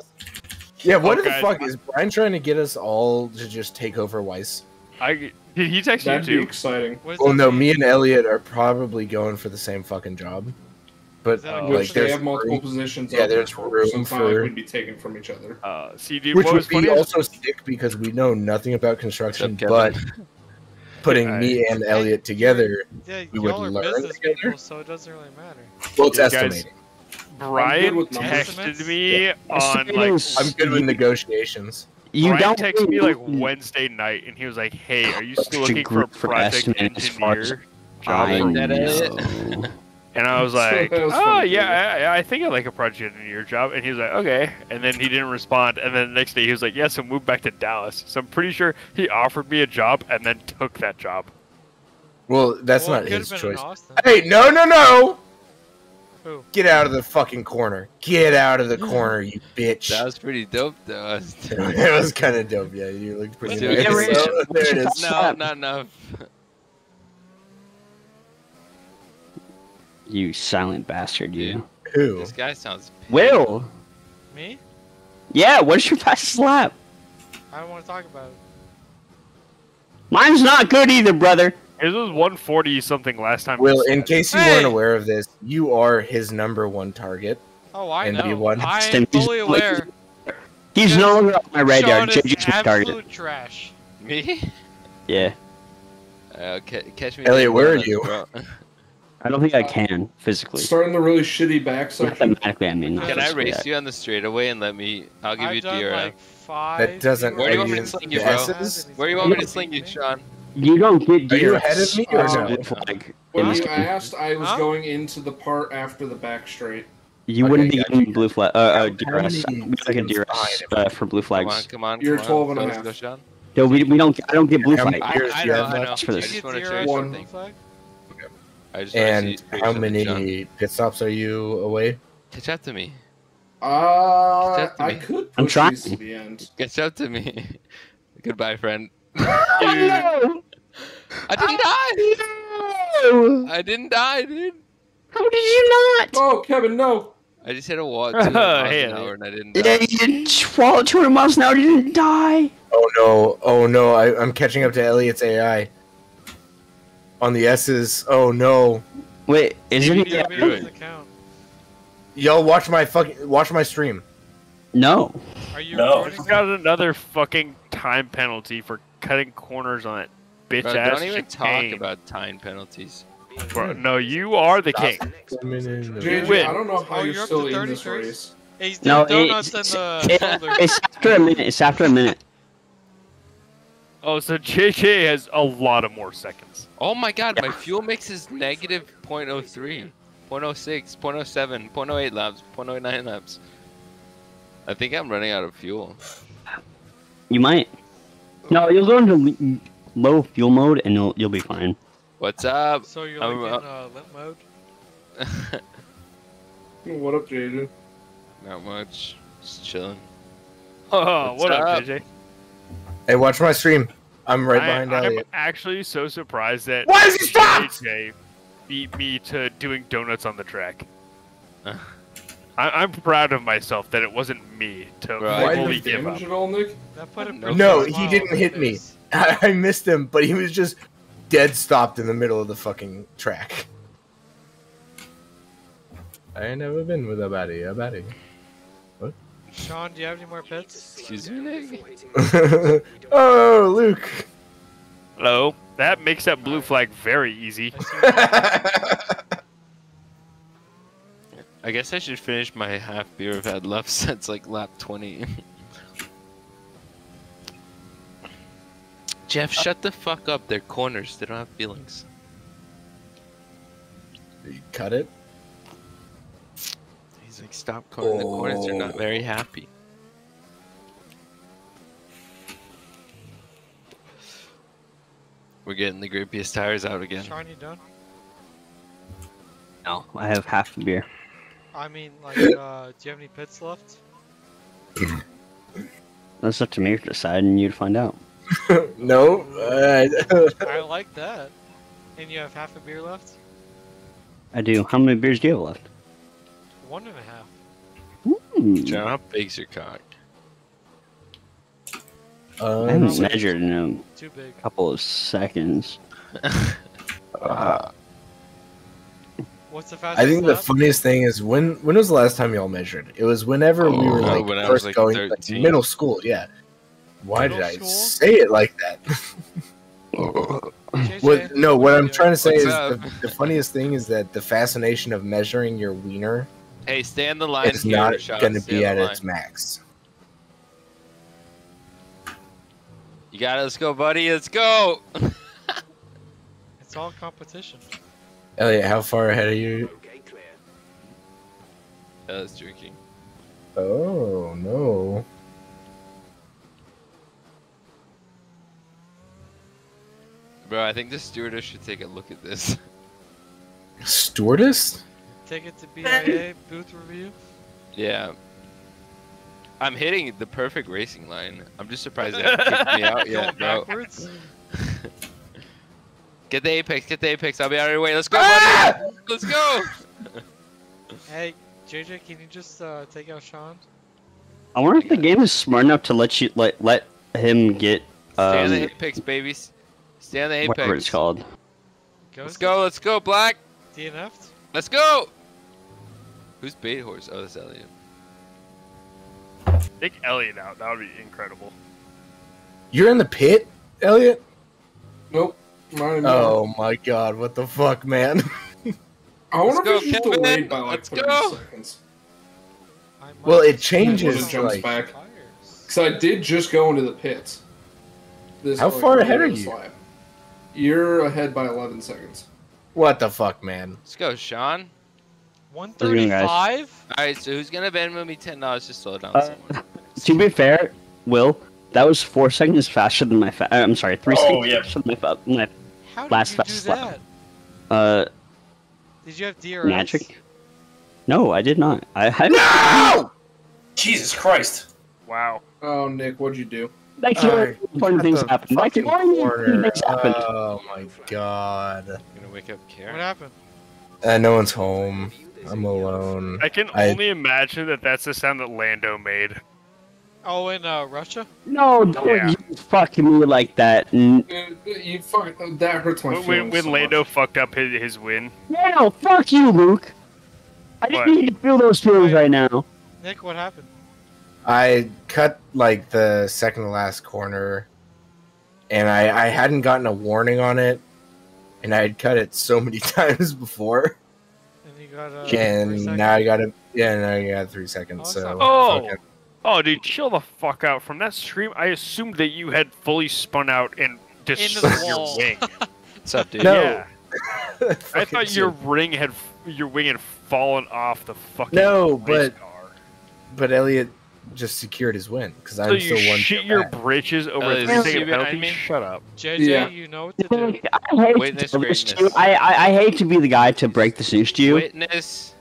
Yeah, what Oh, the guys. fuck is Brian trying to get us all to just take over Weiss? I did he text you That'd be too? exciting. What Well, no, mean? me and Elliot are probably going for the same fucking job. But Is that a Uh, good like, they there's have multiple room- positions. yeah, there's room so it's not for- like we'd be taken from each other. Uh, see, dude, which would be funny? also sick because we know nothing about construction, but putting Yeah, me and Elliot together, Yeah, we would y'all learn business together. people, so it doesn't really matter. well, it's You guys- estimating. Brian texted me on like I'm good with negotiations. You Brian don't texted me like really- Wednesday night, and he was like, "Hey, are you still Such a looking for a group for project estimating as far as- engineer I job?" That know. And I was like, that was "Oh yeah, I, I think I like a project in your job." And he was like, "Okay." And then he didn't respond. And then the next day he was like, "Yeah, so moved back to Dallas." So I'm pretty sure he offered me a job and then took that job. Well, that's well, not his have been in choice. Hey, no, no, no! Who? Get out of the fucking corner. Get out of the corner, you bitch. That was pretty dope, though. I was- it was kind of dope. Yeah, you looked pretty Dude, nice. yeah, So, there it is. no, not enough. You silent bastard, you. Who? This guy sounds. Will. Me? Yeah, what's your fastest slap? I don't want to talk about it. Mine's not good either, brother. His was 140 something last time. Will, in case you Hey! weren't aware of this, you are his number one target. Oh, I And know. you won. I'm fully he's- aware. He's Just no longer on my radar. Sean is JJ's my target. absolute trash. Me? Yeah. Uh, catch me. Elliot, where are can, you? bro. I don't think I can physically. Starting the really shitty back section. Mathematically, I mean. Can I physically. race you on the straightaway and let me? I'll give I've you done DRS. like five. That doesn't- Where do you want me to sling you, the bro? Where do you want me to sling you, Sean? You don't get Are you ahead of me or as a no? blue flag When in this you game. asked, I was Huh? going into the part after the back straight. You Okay, wouldn't be gotcha. getting blue flag. Uh, uh, DRS. many We like a DRS uh, for blue flags. Come on, come on. You're come 12 on. and a half. Go, Sean. No, we, we don't. I don't get blue flag. many I, years I do you know, have I know. left for I this? just Get want to show zero you One. something. flag? I just wanna And see- show you how something, how many pit stops are you away? Catch up to me. Uh, Step to I me. could I'm trying. these to the end. Catch up to me. Goodbye, friend. no! I didn't die. No! I didn't die, dude. How did you not? Oh, Kevin, no! I just hit a wall at 200 miles Hey, an hour and I didn't Yeah, die. you didn't swallow 200 miles an hour. You didn't die. Oh no! Oh no! I, I'm catching up to Elliot's AI. On the S's. Oh no. Wait, isn't DVD it? doesn't. Y'all watch my fucking watch my stream. No. Are you No. recording? We've got another fucking time penalty for cutting corners on that bitch Bro, ass don't even chicane. talk about time penalties. Bro, no, you are the king. JJ, win. I don't know how Oh, you're, you're up still to in this 33? race. He's No, doing donuts in it's, the it- it's after a minute. It's after a minute. Oh, so JJ has a lot of more seconds. Oh my god, my fuel mix is negative 0.03, 0.06, 0.07, 0.08 laps, 0.09 laps. I think I'm running out of fuel. You might. No, you'll go into low fuel mode and you'll you'll be fine. What's up? So you're I'm, like uh, in uh, limp mode? What up, JJ? Not much. Just chilling. Oh, What's what up, up? JJ? Hey, watch my stream. I'm right I, behind I'm actually so surprised that Why is he stopped? JJ beat me to doing donuts on the track. I, I'm proud of myself that it wasn't me to Bro, I Why fully did you give up. damage it all, Nick? That put him No, pretty No, he didn't hit his me. face. I missed him, but he was just dead stopped in the middle of the fucking track. I ain't never been with a baddie, a baddie. Sean, do you have any more pits? Excuse me, Nick? oh, Luke. Hello. That makes that blue flag very easy. I see what you're doing. I guess I should finish my half beer I've had left since like lap 20. Jeff, uh, shut the fuck up. They're corners. They don't have feelings. You cut it? He's like, stop cornering the corners. They're not very happy. We're getting the grippiest tires out again. Sean, you done? No, I have half a beer. I mean, like, uh, do you have any pits left? That's up to me to decide, and you to find out. no. Uh, I like that. And you have half a beer left? I do. How many beers do you have left? One and a half. Hmm. John, how big's your cock? I haven't um, measured in a Too big. couple of seconds. uh, What's the fastest I think the funniest thing is when when was the last time y'all measured? It was whenever we were Oh, like when I first was, like, going like, middle school. Yeah. Why Middle did I school? say it like that? What, no, what I'm trying to say What's is the, the funniest thing is that the fascination of measuring your wiener Hey, stay on the line. It's not going to be at its max. You got it. Let's go, buddy. Let's go. It's all competition. Elliot, how far ahead are you? Okay, clear. I was drinking. Oh no! Bro, I think the stewardess should take a look at this. Stewardess? Take it to BIA booth review. yeah. I'm hitting the perfect racing line. I'm just surprised they haven't kicked me out Going yet, bro. backwards. Get the apex, get the apex. I'll be out of your way. Let's go, buddy. Let's go. Hey, JJ, can you just uh, take out Sean? I wonder if the game is smart enough to let you let let him get Stay on um, the apex, babies. Stay on the apex. whatever it's called. Goes Let's go, let's go, Black. DNF'd? Let's go. Who's bait horse? Oh, that's Elliot. Take Elliot out. That would be incredible. You're in the pit, Elliot? Nope. Mine Oh my god! What the fuck, man? I wonder Let's go, if it's just Kevin. delayed by like Let's 30 go. seconds. Well, it changes, jump jumps on back. Because I did just go into the pits. This How far ahead are you? lap. You're ahead by 11 seconds. What the fuck, man? Let's go, Sean. 135? All right, so who's gonna Venmo me ten dollars to slow down Uh, someone? To be fair, Will, that was four seconds faster than my. Fa- uh, I'm sorry, three Oh, seconds yeah. faster than my, fa- my How did last you do lap. that? uh Did you have DRS? magic. No, I did not. I had. No! Jesus Christ. Wow. Oh, Nick, what'd you do? That can Alright, important things What the happen. That can fucking important things happen. Oh my god! I'm gonna wake up Karen. What happened? Uh, no one's home. I'm alone. I can I- only imagine that that's the sound that Lando made. Oh, in uh, Russia? No, don't Yeah. you fuck me like that. You, you fucking that hurts my When, feelings. when, when so Lando much. fucked up his, his win. No, fuck you, Luke. I didn't What? need to feel those feelings right now. Nick, what happened? I cut like the second to last corner, and I I hadn't gotten a warning on it, and I had cut it so many times before, And you got uh, and now I got it. Yeah, now you got three seconds. it's so Oh, fucking- oh, dude, chill the fuck out. From that stream, I assumed that you had fully spun out and the destroyed your wing. What's up, dude? No. Yeah, I Fucking thought your shit. ring had your wing had fallen off the fucking. No, but- car. but Elliot just secured his win because So I'm you still one. shit your back. britches over Uh, a is three this second you behind? Shut up. JJ, Yeah. you know what to do. I hate Witness to do this to you. greatness. I, I I hate to be the guy to break the news to you. Witness.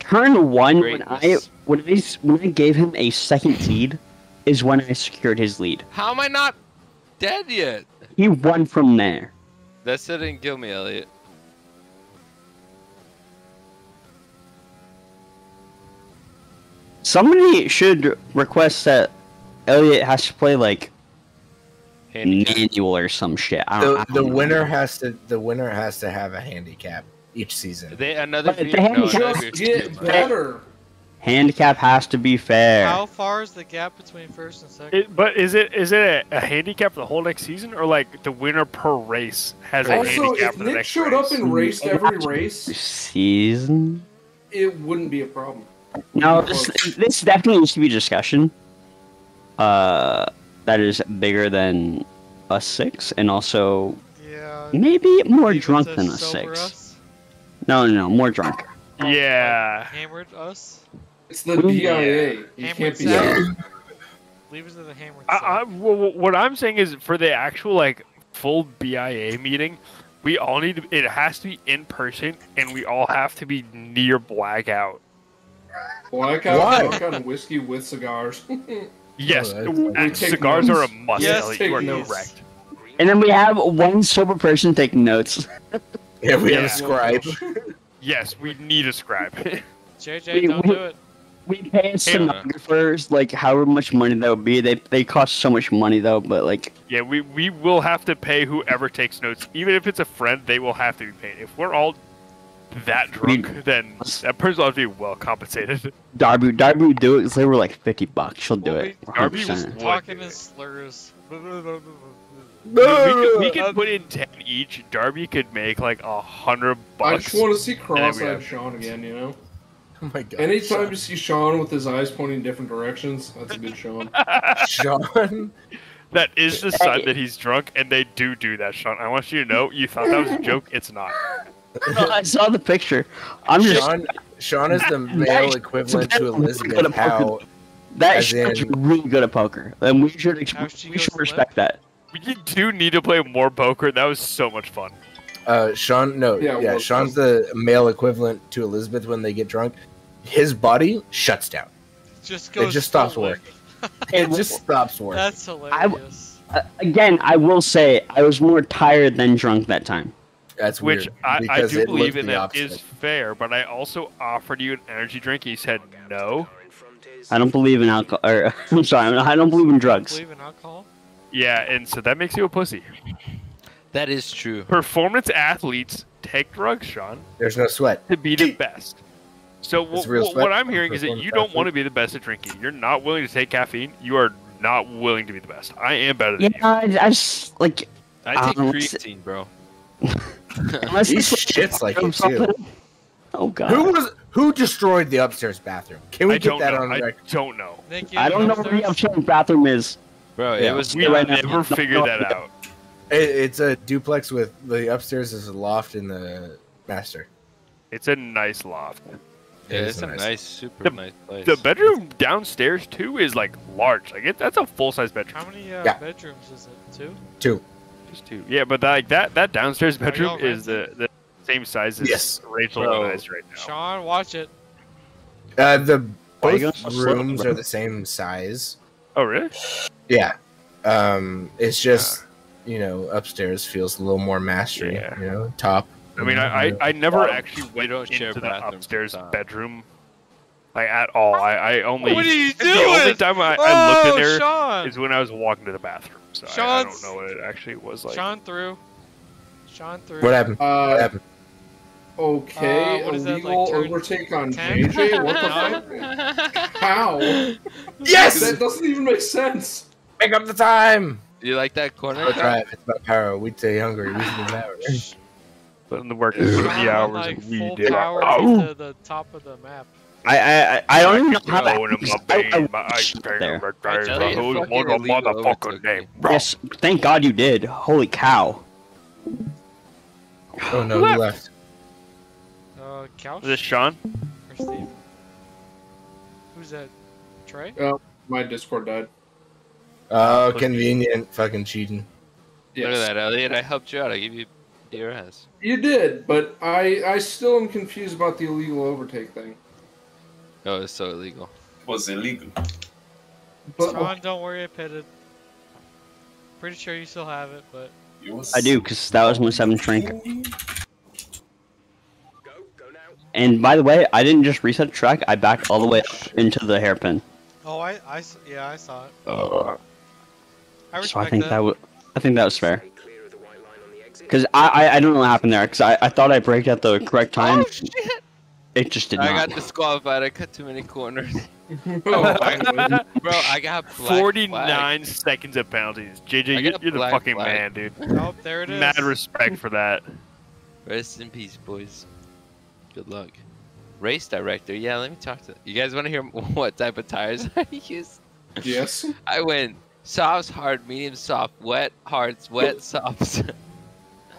Turn one when I Greatness. when I s- when I gave him a second lead is when I secured his lead. How am I not dead yet? He won from there. That still didn't kill me, Elliot. Somebody should request that Elliot has to play like Handicap. manual or some shit. I don't, The, I the don't know. winner has to the winner has to have a handicap each season. They another But view. the No, handicap- another Just view. get better. handicap has to be fair. How far is the gap between first and second? It, but is it is it a, a handicap for the whole next season, or like the winner per race has a handicap if for the Nick next showed race? up and raced every race, Season. it wouldn't be a problem. No, this, this definitely needs to be a discussion. Uh, that is bigger than a six, and also yeah. maybe more drunk than a six. Us, No, no, no, more drunk. Yeah. hammered us. It's the BIA. You can't be. sour. Leave us to the hammered. I, I, well, what I'm saying is for the actual like full BIA meeting, we all need to. It has to be in person, and we all have to be near blackout. Blackout, Why? blackout, and whiskey with cigars. Yes, Oh, and cigars notes. are a must. Yes, Elliot. take you are notes. correct. And then we have one sober person taking notes. Yeah, we have a scribe. Yes, we need a scribe. JJ, we- don't we- do it. We pay stenographers like however much money that would be. They they cost so much money though, but like yeah, we we will have to pay whoever takes notes, even if it's a friend. They will have to be paid. If we're all that drunk, then that person will have to be well compensated. Darby Darby would do it 'cause they were like fifty bucks. She'll do Well, it. Darby was 100%. Talking do in it. slurs. We, we could, we could put in ten each. Darby could make like a hundred bucks. I just want to see cross-eyed Sean again. You know. Oh my god. Anytime you see Sean with his eyes pointing different directions, that's a good Sean. Sean, That is the sign that he's drunk, and they do do that, Sean. I want you to know. You thought that was a joke. It's not. No, I saw the picture. I'm just Sean, Sean is the male equivalent to Elizabeth Howe. that as she's in- really good at poker, and we should ex- we should goes respect that. We do need to play more poker. That was so much fun. Uh, Sean, no, Yeah, yeah, well, Sean's the male equivalent to Elizabeth when they get drunk. His body shuts down. Just goes. It just stops full working. It just stops working. That's hilarious. Uh, again, I will say I was more tired than drunk that time. That's Which weird. I, I do believe in the that opposite. is fair, but I also offered you an energy drink. and You said no. I don't believe in alcohol. Or I'm sorry, I don't believe in drugs. Believe in alcohol? Yeah, and so that makes you a pussy. That is true. Performance athletes take drugs, Sean, There's no sweat. to be the best. So wh- It's real wh- sweat what I'm hearing is that you don't want to be the best at drinking. You're not willing to take caffeine. You are not willing to be the best. I am better Yeah, than you. I, I just like I take Um, creatine, bro. unless He shits like or it too. Oh god. Who was who destroyed the upstairs bathroom? Can we I get that know. on I record? don't know. Nick, you I don't know upstairs? where the upstairs bathroom is. Bro, Yeah. it was We right will now. never No, that no. out. It, it's a duplex with the upstairs is a loft in the master. It's a nice loft. Yeah, It it's a nice. nice, super The- nice place. The bedroom downstairs too is like large. Like it, that's a full size bedroom. How many uh, Yeah. bedrooms is it? Two? Two. Just two. Yeah, but that, like that that downstairs Are y'all bedroom is the, the same size as Yes. Rachel Bro. and I's right now. Sean, watch it. Uh, the both going so slow, rooms are the same size. Oh really? Yeah. Um, it's just you know upstairs feels a little more mastery. Yeah. You know, top. I mean, I I, I never actually went don't share into the upstairs with bedroom like at all. I, I only What are you the only doing? time I, I looked Oh, in there Sean! is when I was walking to the bathroom. So I, I don't know what it actually was like. Sean through. Sean through. What happened? what Uh, happened? okay, Uh, what is that, like, turn overtake on 10? JJ. What the fuck? How? Yes! That doesn't even make sense. Make up the time! You like that corner? Go drive. It's about power. We stay hungry. We should never. Put in the work Sean 30 hours like, and we full did power our to the top of the map. I I I- I don't even know how that. Going in my I- I- my eyes there. bang, I who's fucking one of illegal motherfucker overtook name? Bro. Yes, thank God you did. Holy cow! Oh no, who left? Uh, Couch Is this Sean? or Steve? Who's that? Trey? Oh, my Discord died. Oh, convenient. Fucking cheating. Look at that, Elliot. I helped you out. I gave you DRS. You did, but I I still am confused about the illegal overtake thing. Oh, it's so illegal. It was illegal. But Sean, don't worry, I pitted. Pretty sure you still have it, but I do, because that was my seventh drink. And by the way, I didn't just reset the track. I backed all the way up into the hairpin. oh, I, I s- yeah, I saw it. Uh, I so I think that. that would. I think that was fair. Because I, I I don't know what happened there. Because I, I thought I braked at the correct time. Oh shit! It just did I not. got disqualified. I cut too many corners. Oh, oh finally. Bro, I got black 49 flag. seconds of penalties. I JJ, you're, you're the fucking flag. man, dude. Oh, there it is. Mad respect for that. Rest in peace, boys. Good luck. Race director. Yeah, let me talk to. You guys want to hear what type of tires I use? yes. I went softs, hard, medium, soft, wet, hards, wet, softs.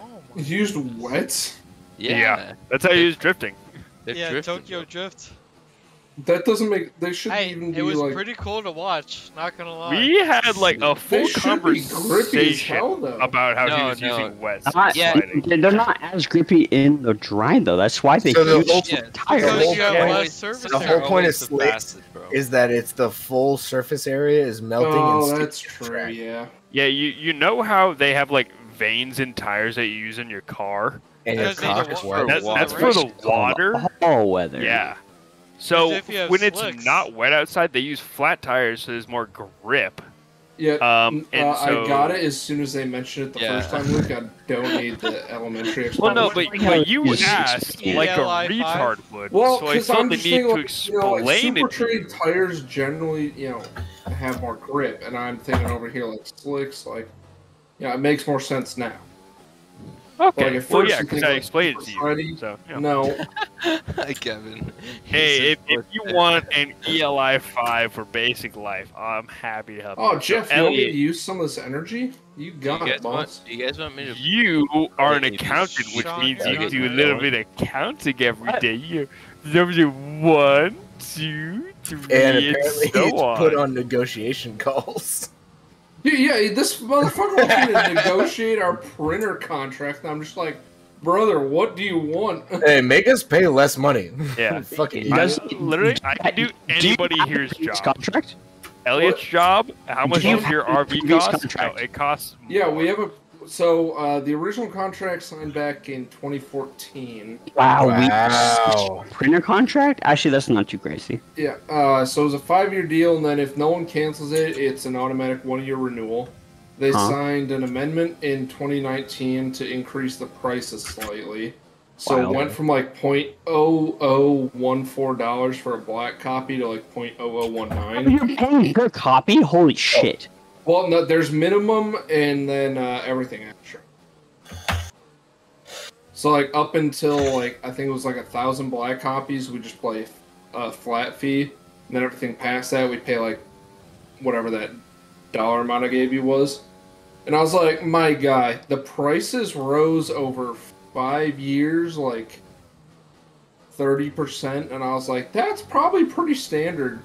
Oh You my. used wet. yeah. Yeah. That's how you use drifting. They're Yeah, drifting, Tokyo bro. Drift. That doesn't make. They shouldn't Hey, even be it was like. pretty cool to watch. Not gonna lie. We had like a full should grippy conversation hell, about how he was no. using wet Not- Yeah. they're not as grippy in the dry though. That's why they So the use whole- Yeah, tires. the whole you point- less surface the whole point Always of the slicks fastest. Is that it's the full surface area is melting oh, and Oh, sticking that's true. track. Yeah. Yeah, you you know how they have like veins in tires that you use in your car? And your Because cock is wet. That's, water. that's for the water. All weather. Yeah. So Because if you when it's not wet outside, they use flat tires so there's more grip. Yeah. Um, uh, so- I got it as soon as they mentioned it the Yeah. first time. Luke, I don't need the elementary Well, no, explanation. but, but you asked like a retard would. Well, so I because felt I'm the need thinking, to like, you know, like explain super it. to trade tires generally, you know, have more grip, and I'm thinking over here like slicks, like, yeah, it makes more sense now. Okay. Like, at well, first yeah, you because I like, explained it to you. Friday- So, yeah. No, Hi, Kevin. Hey, if, if you want an ELI 5 for basic life, I'm happy to help oh, you. oh So, Jeff, you want me to use some of this energy? You got you it, guys want? boss. You guys want me to? you are an accountant, which means you can do a little bit of accounting every day. You number one, two, three, And and, so he's on. put on negotiation calls. Yeah, yeah, this motherfucker wants me to negotiate our printer contract, and I'm just like, brother, what do you want? hey, make us pay less money. Yeah. Fucking You guys- I- literally, I can do anybody have here's a job. contract? Elliot's job. How much you does your RV cost? contract? No, it costs. Yeah, we have a. So uh, the original contract signed back in 2014. Wow, Wow. we printer contract? Actually, that's not too crazy. Yeah, uh, so it was a five-year deal, and then if no one cancels it, it's an automatic one-year renewal. They Huh. signed an amendment in 2019 to increase the prices slightly. So Wow. it went from like $0.0014 for a black copy to like $0.0019. You're paying per copy? Holy shit. Well, no, there's minimum and then uh, everything extra. So like up until like I think it was like a thousand black copies, we just play a flat fee. And then everything past that, we pay like whatever that dollar amount I gave you was. And I was like, my guy, the prices rose over five years, like thirty percent, and I was like, that's probably pretty standard.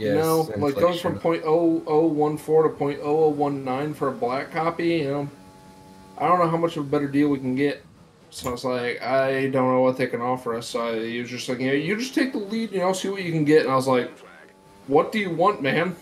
You Yes, know, like going from inflation. .0014 to .0019 for a black copy, you know, I don't know how much of a better deal we can get. So I was like, I don't know what they can offer us. So I, he was just like, you know, you just take the lead, you know, see what you can get. And I was like, what do you want, man?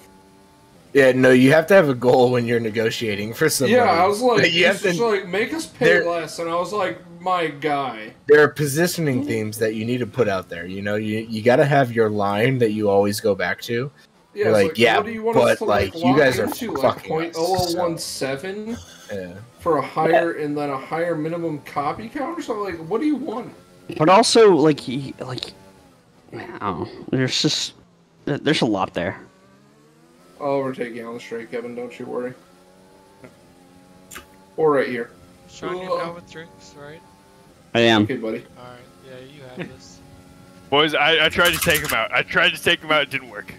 Yeah, no, you have to have a goal when you're negotiating for somebody. yeah, I was like, you have to. like, make us pay less. And I was like, my guy. there are positioning themes that you need to put out there. You know, you you got to have your line that you always go back to. Yeah, You're it's like, yeah, what do you want but, to, like, you guys are into? fucking point us, oh oh one seven Yeah. for a higher and then a higher minimum copy count or something. Like, what do you want? But also, like, he, like, wow, there's just there's a lot there. I'll overtake you on the straight, Kevin. Don't you worry. Or right here. Sean, you're down with drinks, right? I am. Okay, buddy. Alright, yeah, you have this. Boys, I, I tried to take him out. I tried to take him out. It didn't work.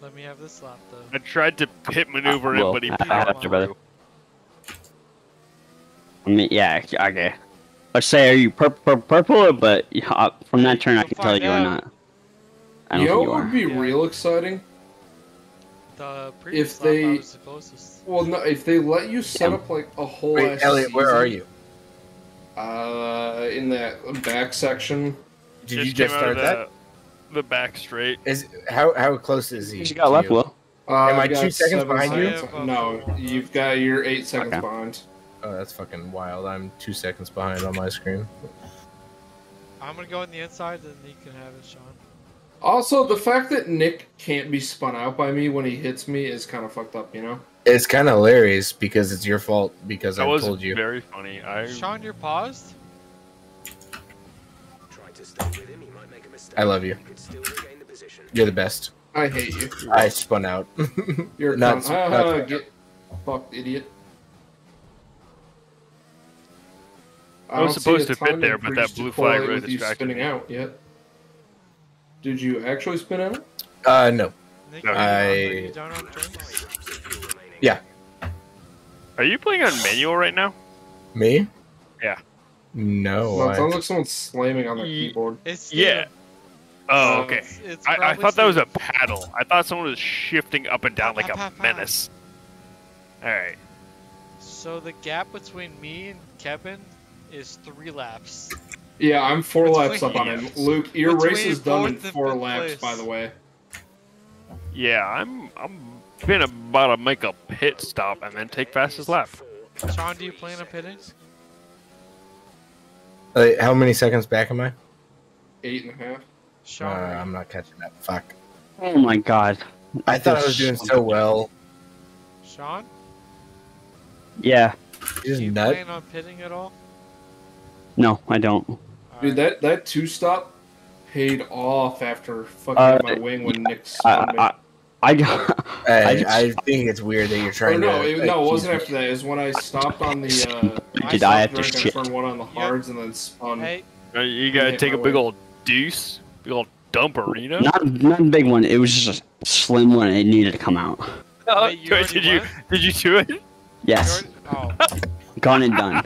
Let me have this lap, though. I tried to pit maneuver Well, him, but he I- I powered have brother. through. I mean, yeah, okay. Let's say, are you pur- pur- purple? But uh, from that turn, I You'll can tell find you are out. not. I don't know think you what would be Yeah. real exciting? The previous If lap, I they- was the closest. Well, no, if they let you set Yeah. up like a whole. Wait, ass Elliot, where are you? Uh, in that back section. Did you came just out start of that? the, the back straight. Is how how close is he? You got left, you? Will. Uh, Am I two seconds seven behind you? No, you've got you're eight seconds Okay. behind. Oh, that's fucking wild. I'm two seconds behind on my screen. I'm gonna go on the inside, then you can have it, Sean. Also, the fact that Nick can't be spun out by me when he hits me is kind of fucked up, you know. It's kind of hilarious because it's your fault because That I was told you. very funny. I Sean, you're paused? Try to stay with him, he might make a mistake. I love you. He could still regain the position. You're the best. I hate you. I spun out. You're Not cunt. sp- Ah, not spun get fucked, idiot. I was supposed to fit there, but that blue flag correlate really with distracted me. out yet. Did you actually spin out? Uh, no. Nick, No. I- done- are you done on drinks? Yeah. Are you playing on manual right now? Me? Yeah. No. Well, it I- sounds like someone's slamming on their Ye- keyboard. It's Yeah. Oh, Uh, okay. it's- it's I, I probably thought that was a paddle. I thought someone was shifting up and down Pa, like pa, a pa, pa. menace. All right. So the gap between me and Kevin is three laps. Yeah, I'm four Between- laps up on him. Luke, your race is done in fourth and four fifth laps, place. by the way. Yeah, I'm I'm been about to make a pit stop and then take fastest lap. Sean, do you plan on pitting? Uh, how many seconds back am I? Eight and a half. Uh, Sean, are you- I'm not catching up. Fuck. Oh my god. I thought I was doing so so well. Sean, Yeah. You just do you nut. plan on pitting at all? No, I don't. Dude, that that two stop paid off after fucking Uh, my wing when Nick I. I, I got. I, I I, think it's weird that you're trying no, to. it, no, it wasn't me. after that. It was when I stopped on the. Uh, Did stopped I have to drink, shit? turned one on the hards and then spun. Hey, Uh, You gotta take a big way. old deuce, big old dumperino. Not, not a big one. It was just a slim one. and It needed to come out. Oh, Wait, you already did you went? did you do it? Yes, already- oh, gone and done.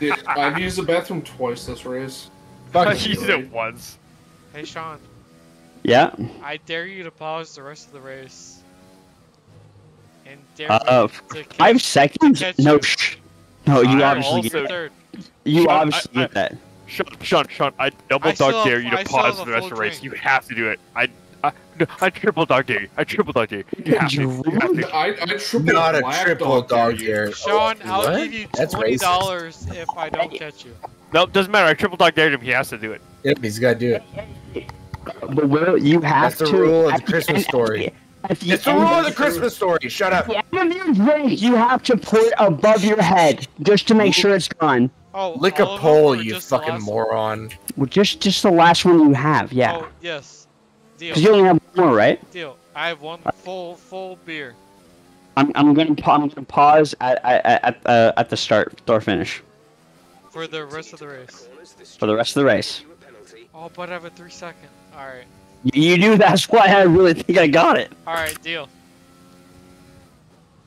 Dude, I've used the bathroom twice this race. I Fuck you, used it once. hey Sean, Yeah. I dare you to pause the rest of the race. And dare Uh, me to catch, Five seconds? catch No, you. no. You I obviously get that. third. You Sean, obviously I- get that. Sean, Sean, Sean, I double dog dare you to still pause have for a the rest of the race. drink. You have to do it. I, I, I triple dog dare you. I triple dog dare you. You have to. You have to. I, I triple Not a triple dog you. dare. Sean, I'll What? give you twenty dollars if I don't catch you. No, doesn't matter. I triple dog dared him. He has to do it. Yep, he's got to do it. But Will, you have That's to. the rule of the Christmas end- story. At the It's the rule of of the Christmas story. Shut up. the end of your drink, you have to put it above your head just to make sure it's gone. Oh, Lick a all of them pole, you fucking last one? moron. Well, just just the last one you have, yeah. Oh yes, deal. Because you only have one more, right? Deal. I have one full full beer. I'm, I'm gonna pa- I'm gonna pause at at at, uh, at the start or finish for the rest of the race. for the rest of the race. Oh, but I have a three second. All right, You, you do. That's why I really think I got it. all right, deal.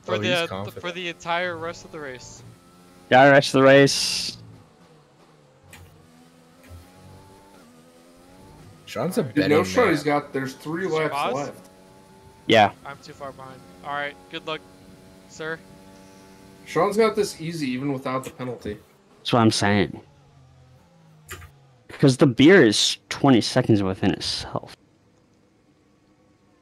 For Oh, the confident. for the entire rest of the race. Yeah, the rest of the race. Sean's a Dude, betting no man. shot. He's got. There's three laps Pause? left. Yeah. I'm too far behind. All right, good luck, sir. Sean's got this easy even without the penalty. That's what I'm saying. Because the beer is 20 seconds within itself.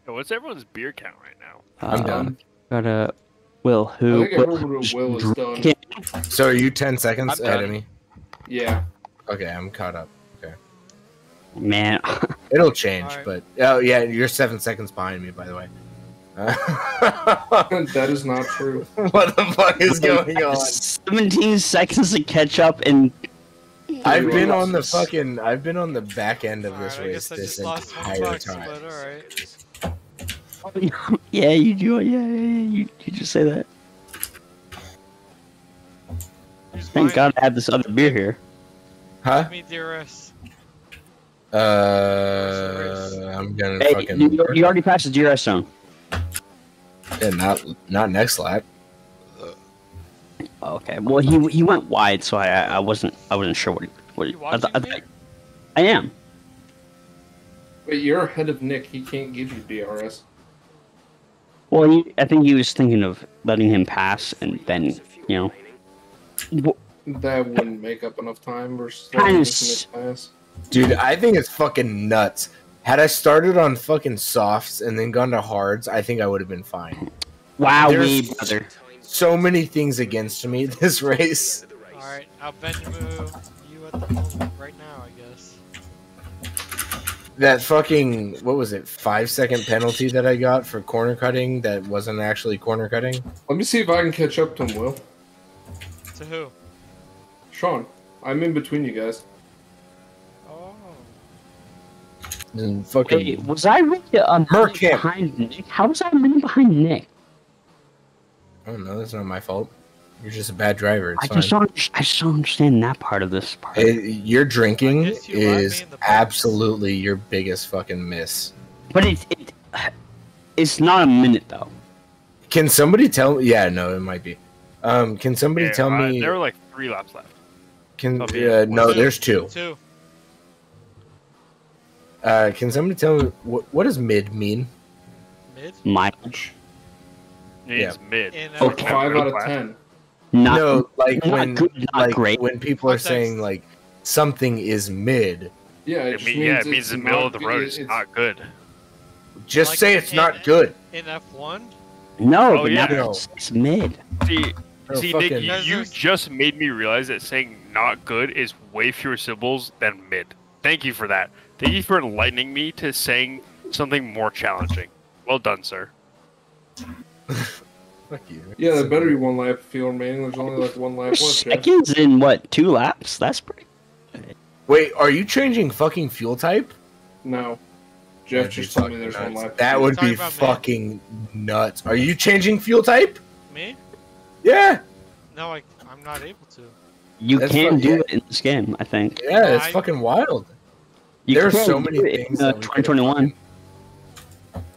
Yo, what's everyone's beer count right now? I'm Uh, done. Got a Will who? I heard what Will is done. So are you ten seconds I'm ahead done. of me? Yeah. Okay, I'm caught up. Man, It'll change, Alright. but oh yeah, you're seven seconds behind me, by the way. That is not true. what the fuck is going on? 17 seconds to catch up and I've been on the fucking. I've been on the back end of this Alright, I race this just lost 20 entire bucks, time. but alright. yeah, you do. Yeah, yeah, yeah. You, you just say that. Who's Thank God I have this other beer here. Huh? Give me DRS. Uh, I'm gonna Hey, fucking. you, you already passed the DRS zone. Yeah, not not next lap. Okay. Well, he he went wide, so I I wasn't I wasn't sure what he, what You I, th- I, th- I am. But you're ahead of Nick. He can't give you DRS. Well, he, I think he was thinking of letting him pass and then you know. w- That wouldn't make up enough time versus Kinda letting s- pass. Dude, I think it's fucking nuts. Had I started on fucking softs and then gone to hards, I think I would have been fine. Wow, we brother. So many things against me this race. Alright, I'll Benjamin you at the moment right now, I guess. That fucking what was it? Five second penalty that I got for corner cutting that wasn't actually corner cutting. Let me see if I can catch up to him, Will. To who? Sean, I'm in between you guys. Oh. And fucking Wait, was I really a minute Merc him. behind Nick? How was I a minute behind Nick? I don't know. That's not my fault. You're just a bad driver. It's I fine. just don't. I just don't understand that part of this part. It- your drinking you is in the box. absolutely your biggest fucking miss. But it, it it's not a minute though. Can somebody tell me? Yeah, no, it might be. Um, can somebody Yeah, tell uh, me? there were like three laps left. Can uh, no? There's two. Two. Uh, can somebody tell me what what does mid mean? Mid? Mileage. It's mid. In Oh, uh, Five out of ten. Not no, like not when good, not like great. when people are Context. saying like something is mid, Yeah, it, It mean, means yeah, it means the middle of the road is it's- not good. just Like say it's in- not good. in F1? no, Oh, but yeah. now it's, it's mid. See, Oh, see, Nick, you, you just made me realize that saying not good is way fewer syllables than mid. Thank you for that. Thank you for enlightening me to saying something more challenging. Well done, sir. Fuck you. Yeah, there better be one lap of fuel remaining. There's only like one lap left. Jeff. Seconds in what? Two laps? That's pretty. Wait, are you changing fucking fuel type? No. Jeff That'd be just told me fucking there's one nuts. lap. That would be about me. fucking nuts. Are you changing fuel type? Me? Yeah. No, I, I'm not able to. You That's can fuck- do yeah. it in this game, I think. Yeah, it's I- fucking wild. You There are so many things In, uh, that we could've 2021.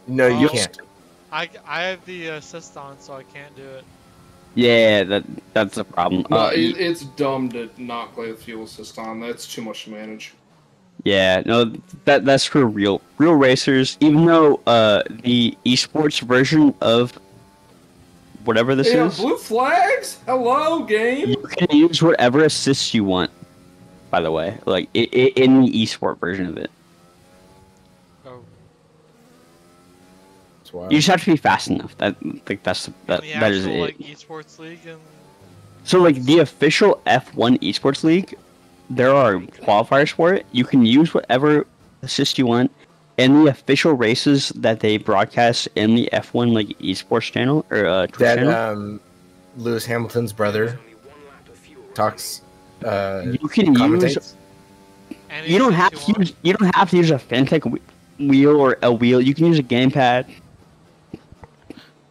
No, you Oh. can't. I, I have the assist on, so I can't do it. Yeah, that that's a problem. No, Uh, it, it's dumb to not play the fuel assist on. That's too much to manage. Yeah, no, that that's for real real racers. Even though uh the esports version of whatever this Yeah, is, blue flags. Hello, game. you can use whatever assists you want. By the way, like i i in the esport version of it, Oh, That's wild. you just have to be fast enough. That like that's that in the that is actual, it. like, esports league and... So like the official F1 esports league, there are qualifiers for it. You can use whatever assist you want. And the official races that they broadcast in the F1 like esports channel or uh, Twitch that channel, um, Lewis Hamilton's brother talks. Uh, you can use. commentates. Any You don't have you to use. You don't have to use a Fanatec wh- wheel or a wheel. You can use a gamepad.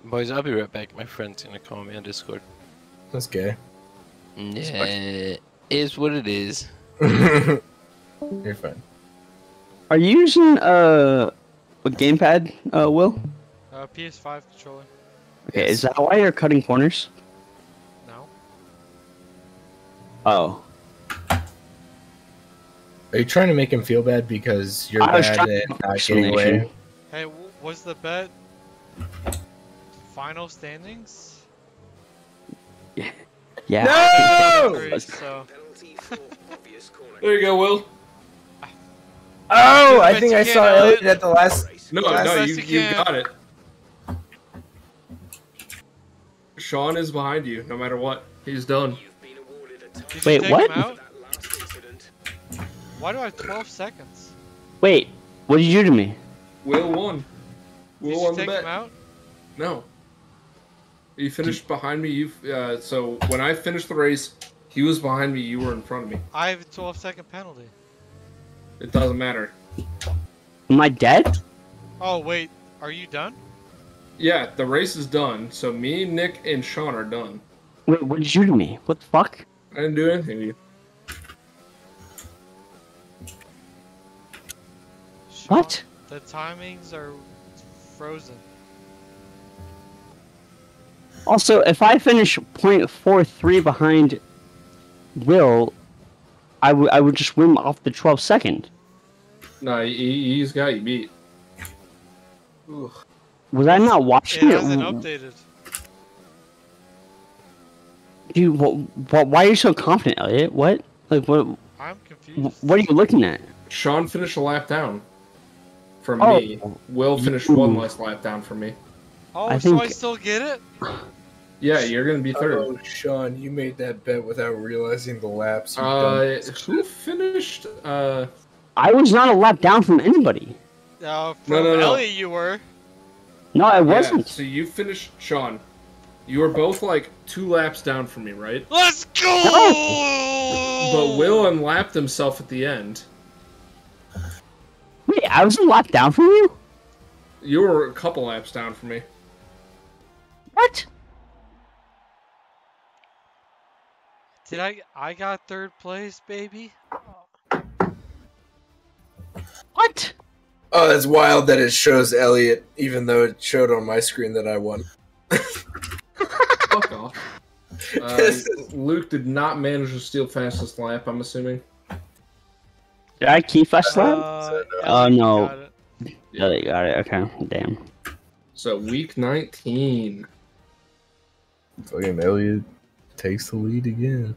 Boys, I'll be right back. My friend's gonna call me on Discord. That's gay. Yeah, is what it is. You're fine. Are you using uh, a gamepad, uh, Will? Uh, PS5 controller. Okay, is that why you're cutting corners? No. Oh, Are you trying to make him feel bad because you're I bad at to not getting away? Hey, w- was the bet final standings? yeah. No! Three, so There you go, Will. Oh, I think I saw Elliot. Elliot at the last. No, last- no, you, you you got it. Sean is behind you, no matter what. He's done. Did Wait, what? Why do I have 12 seconds? Wait, what did you do to me? Will won. Did Will you won the bet. him out? No. You finished behind me. You uh, so when I finished the race, he was behind me. You were in front of me. I have a 12 second penalty. It doesn't matter. Am I dead? Oh wait, are you done? Yeah, the race is done. So me, Nick, and Sean are done. Wait, what did you do to me? What the fuck? I didn't do anything to you. What? The timings are frozen. Also, if I finish 0.43 behind Will, I would I would just win off the 12 second. No, he, he's got you beat. Was I not It watching it? hasn't mm. updated. Dude, what, what, why are you so confident, Elliot? What? Like, what? I'm confused. What are you looking at? Sean finished a lap down from Oh. me. Will finished one Ooh. less lap down from me. Oh, I so I still get it? Yeah, you're gonna be third. Oh, Sean, you made that bet without realizing the laps. Uh, who finished? Uh, I was not a lap down from anybody. Uh, from No, no, no. Elliot, you were. No, I wasn't. so you finished, Sean. You were both like two laps down from me, right? Let's go! But Will unlapped himself at the end. Wait, I was a lap down from you? You were a couple laps down from me. What? Did I? I got third place, baby. What? Oh, it's wild that it shows Elliot, even though it showed on my screen that I won. Fuck off. Uh, is- Luke did not manage to steal fastest lap. I'm assuming. Did I key fast lap? Uh, Oh, Elliot no. got it. Yeah, they got it. Okay, damn. So week 19. Fucking Elliot takes the lead again.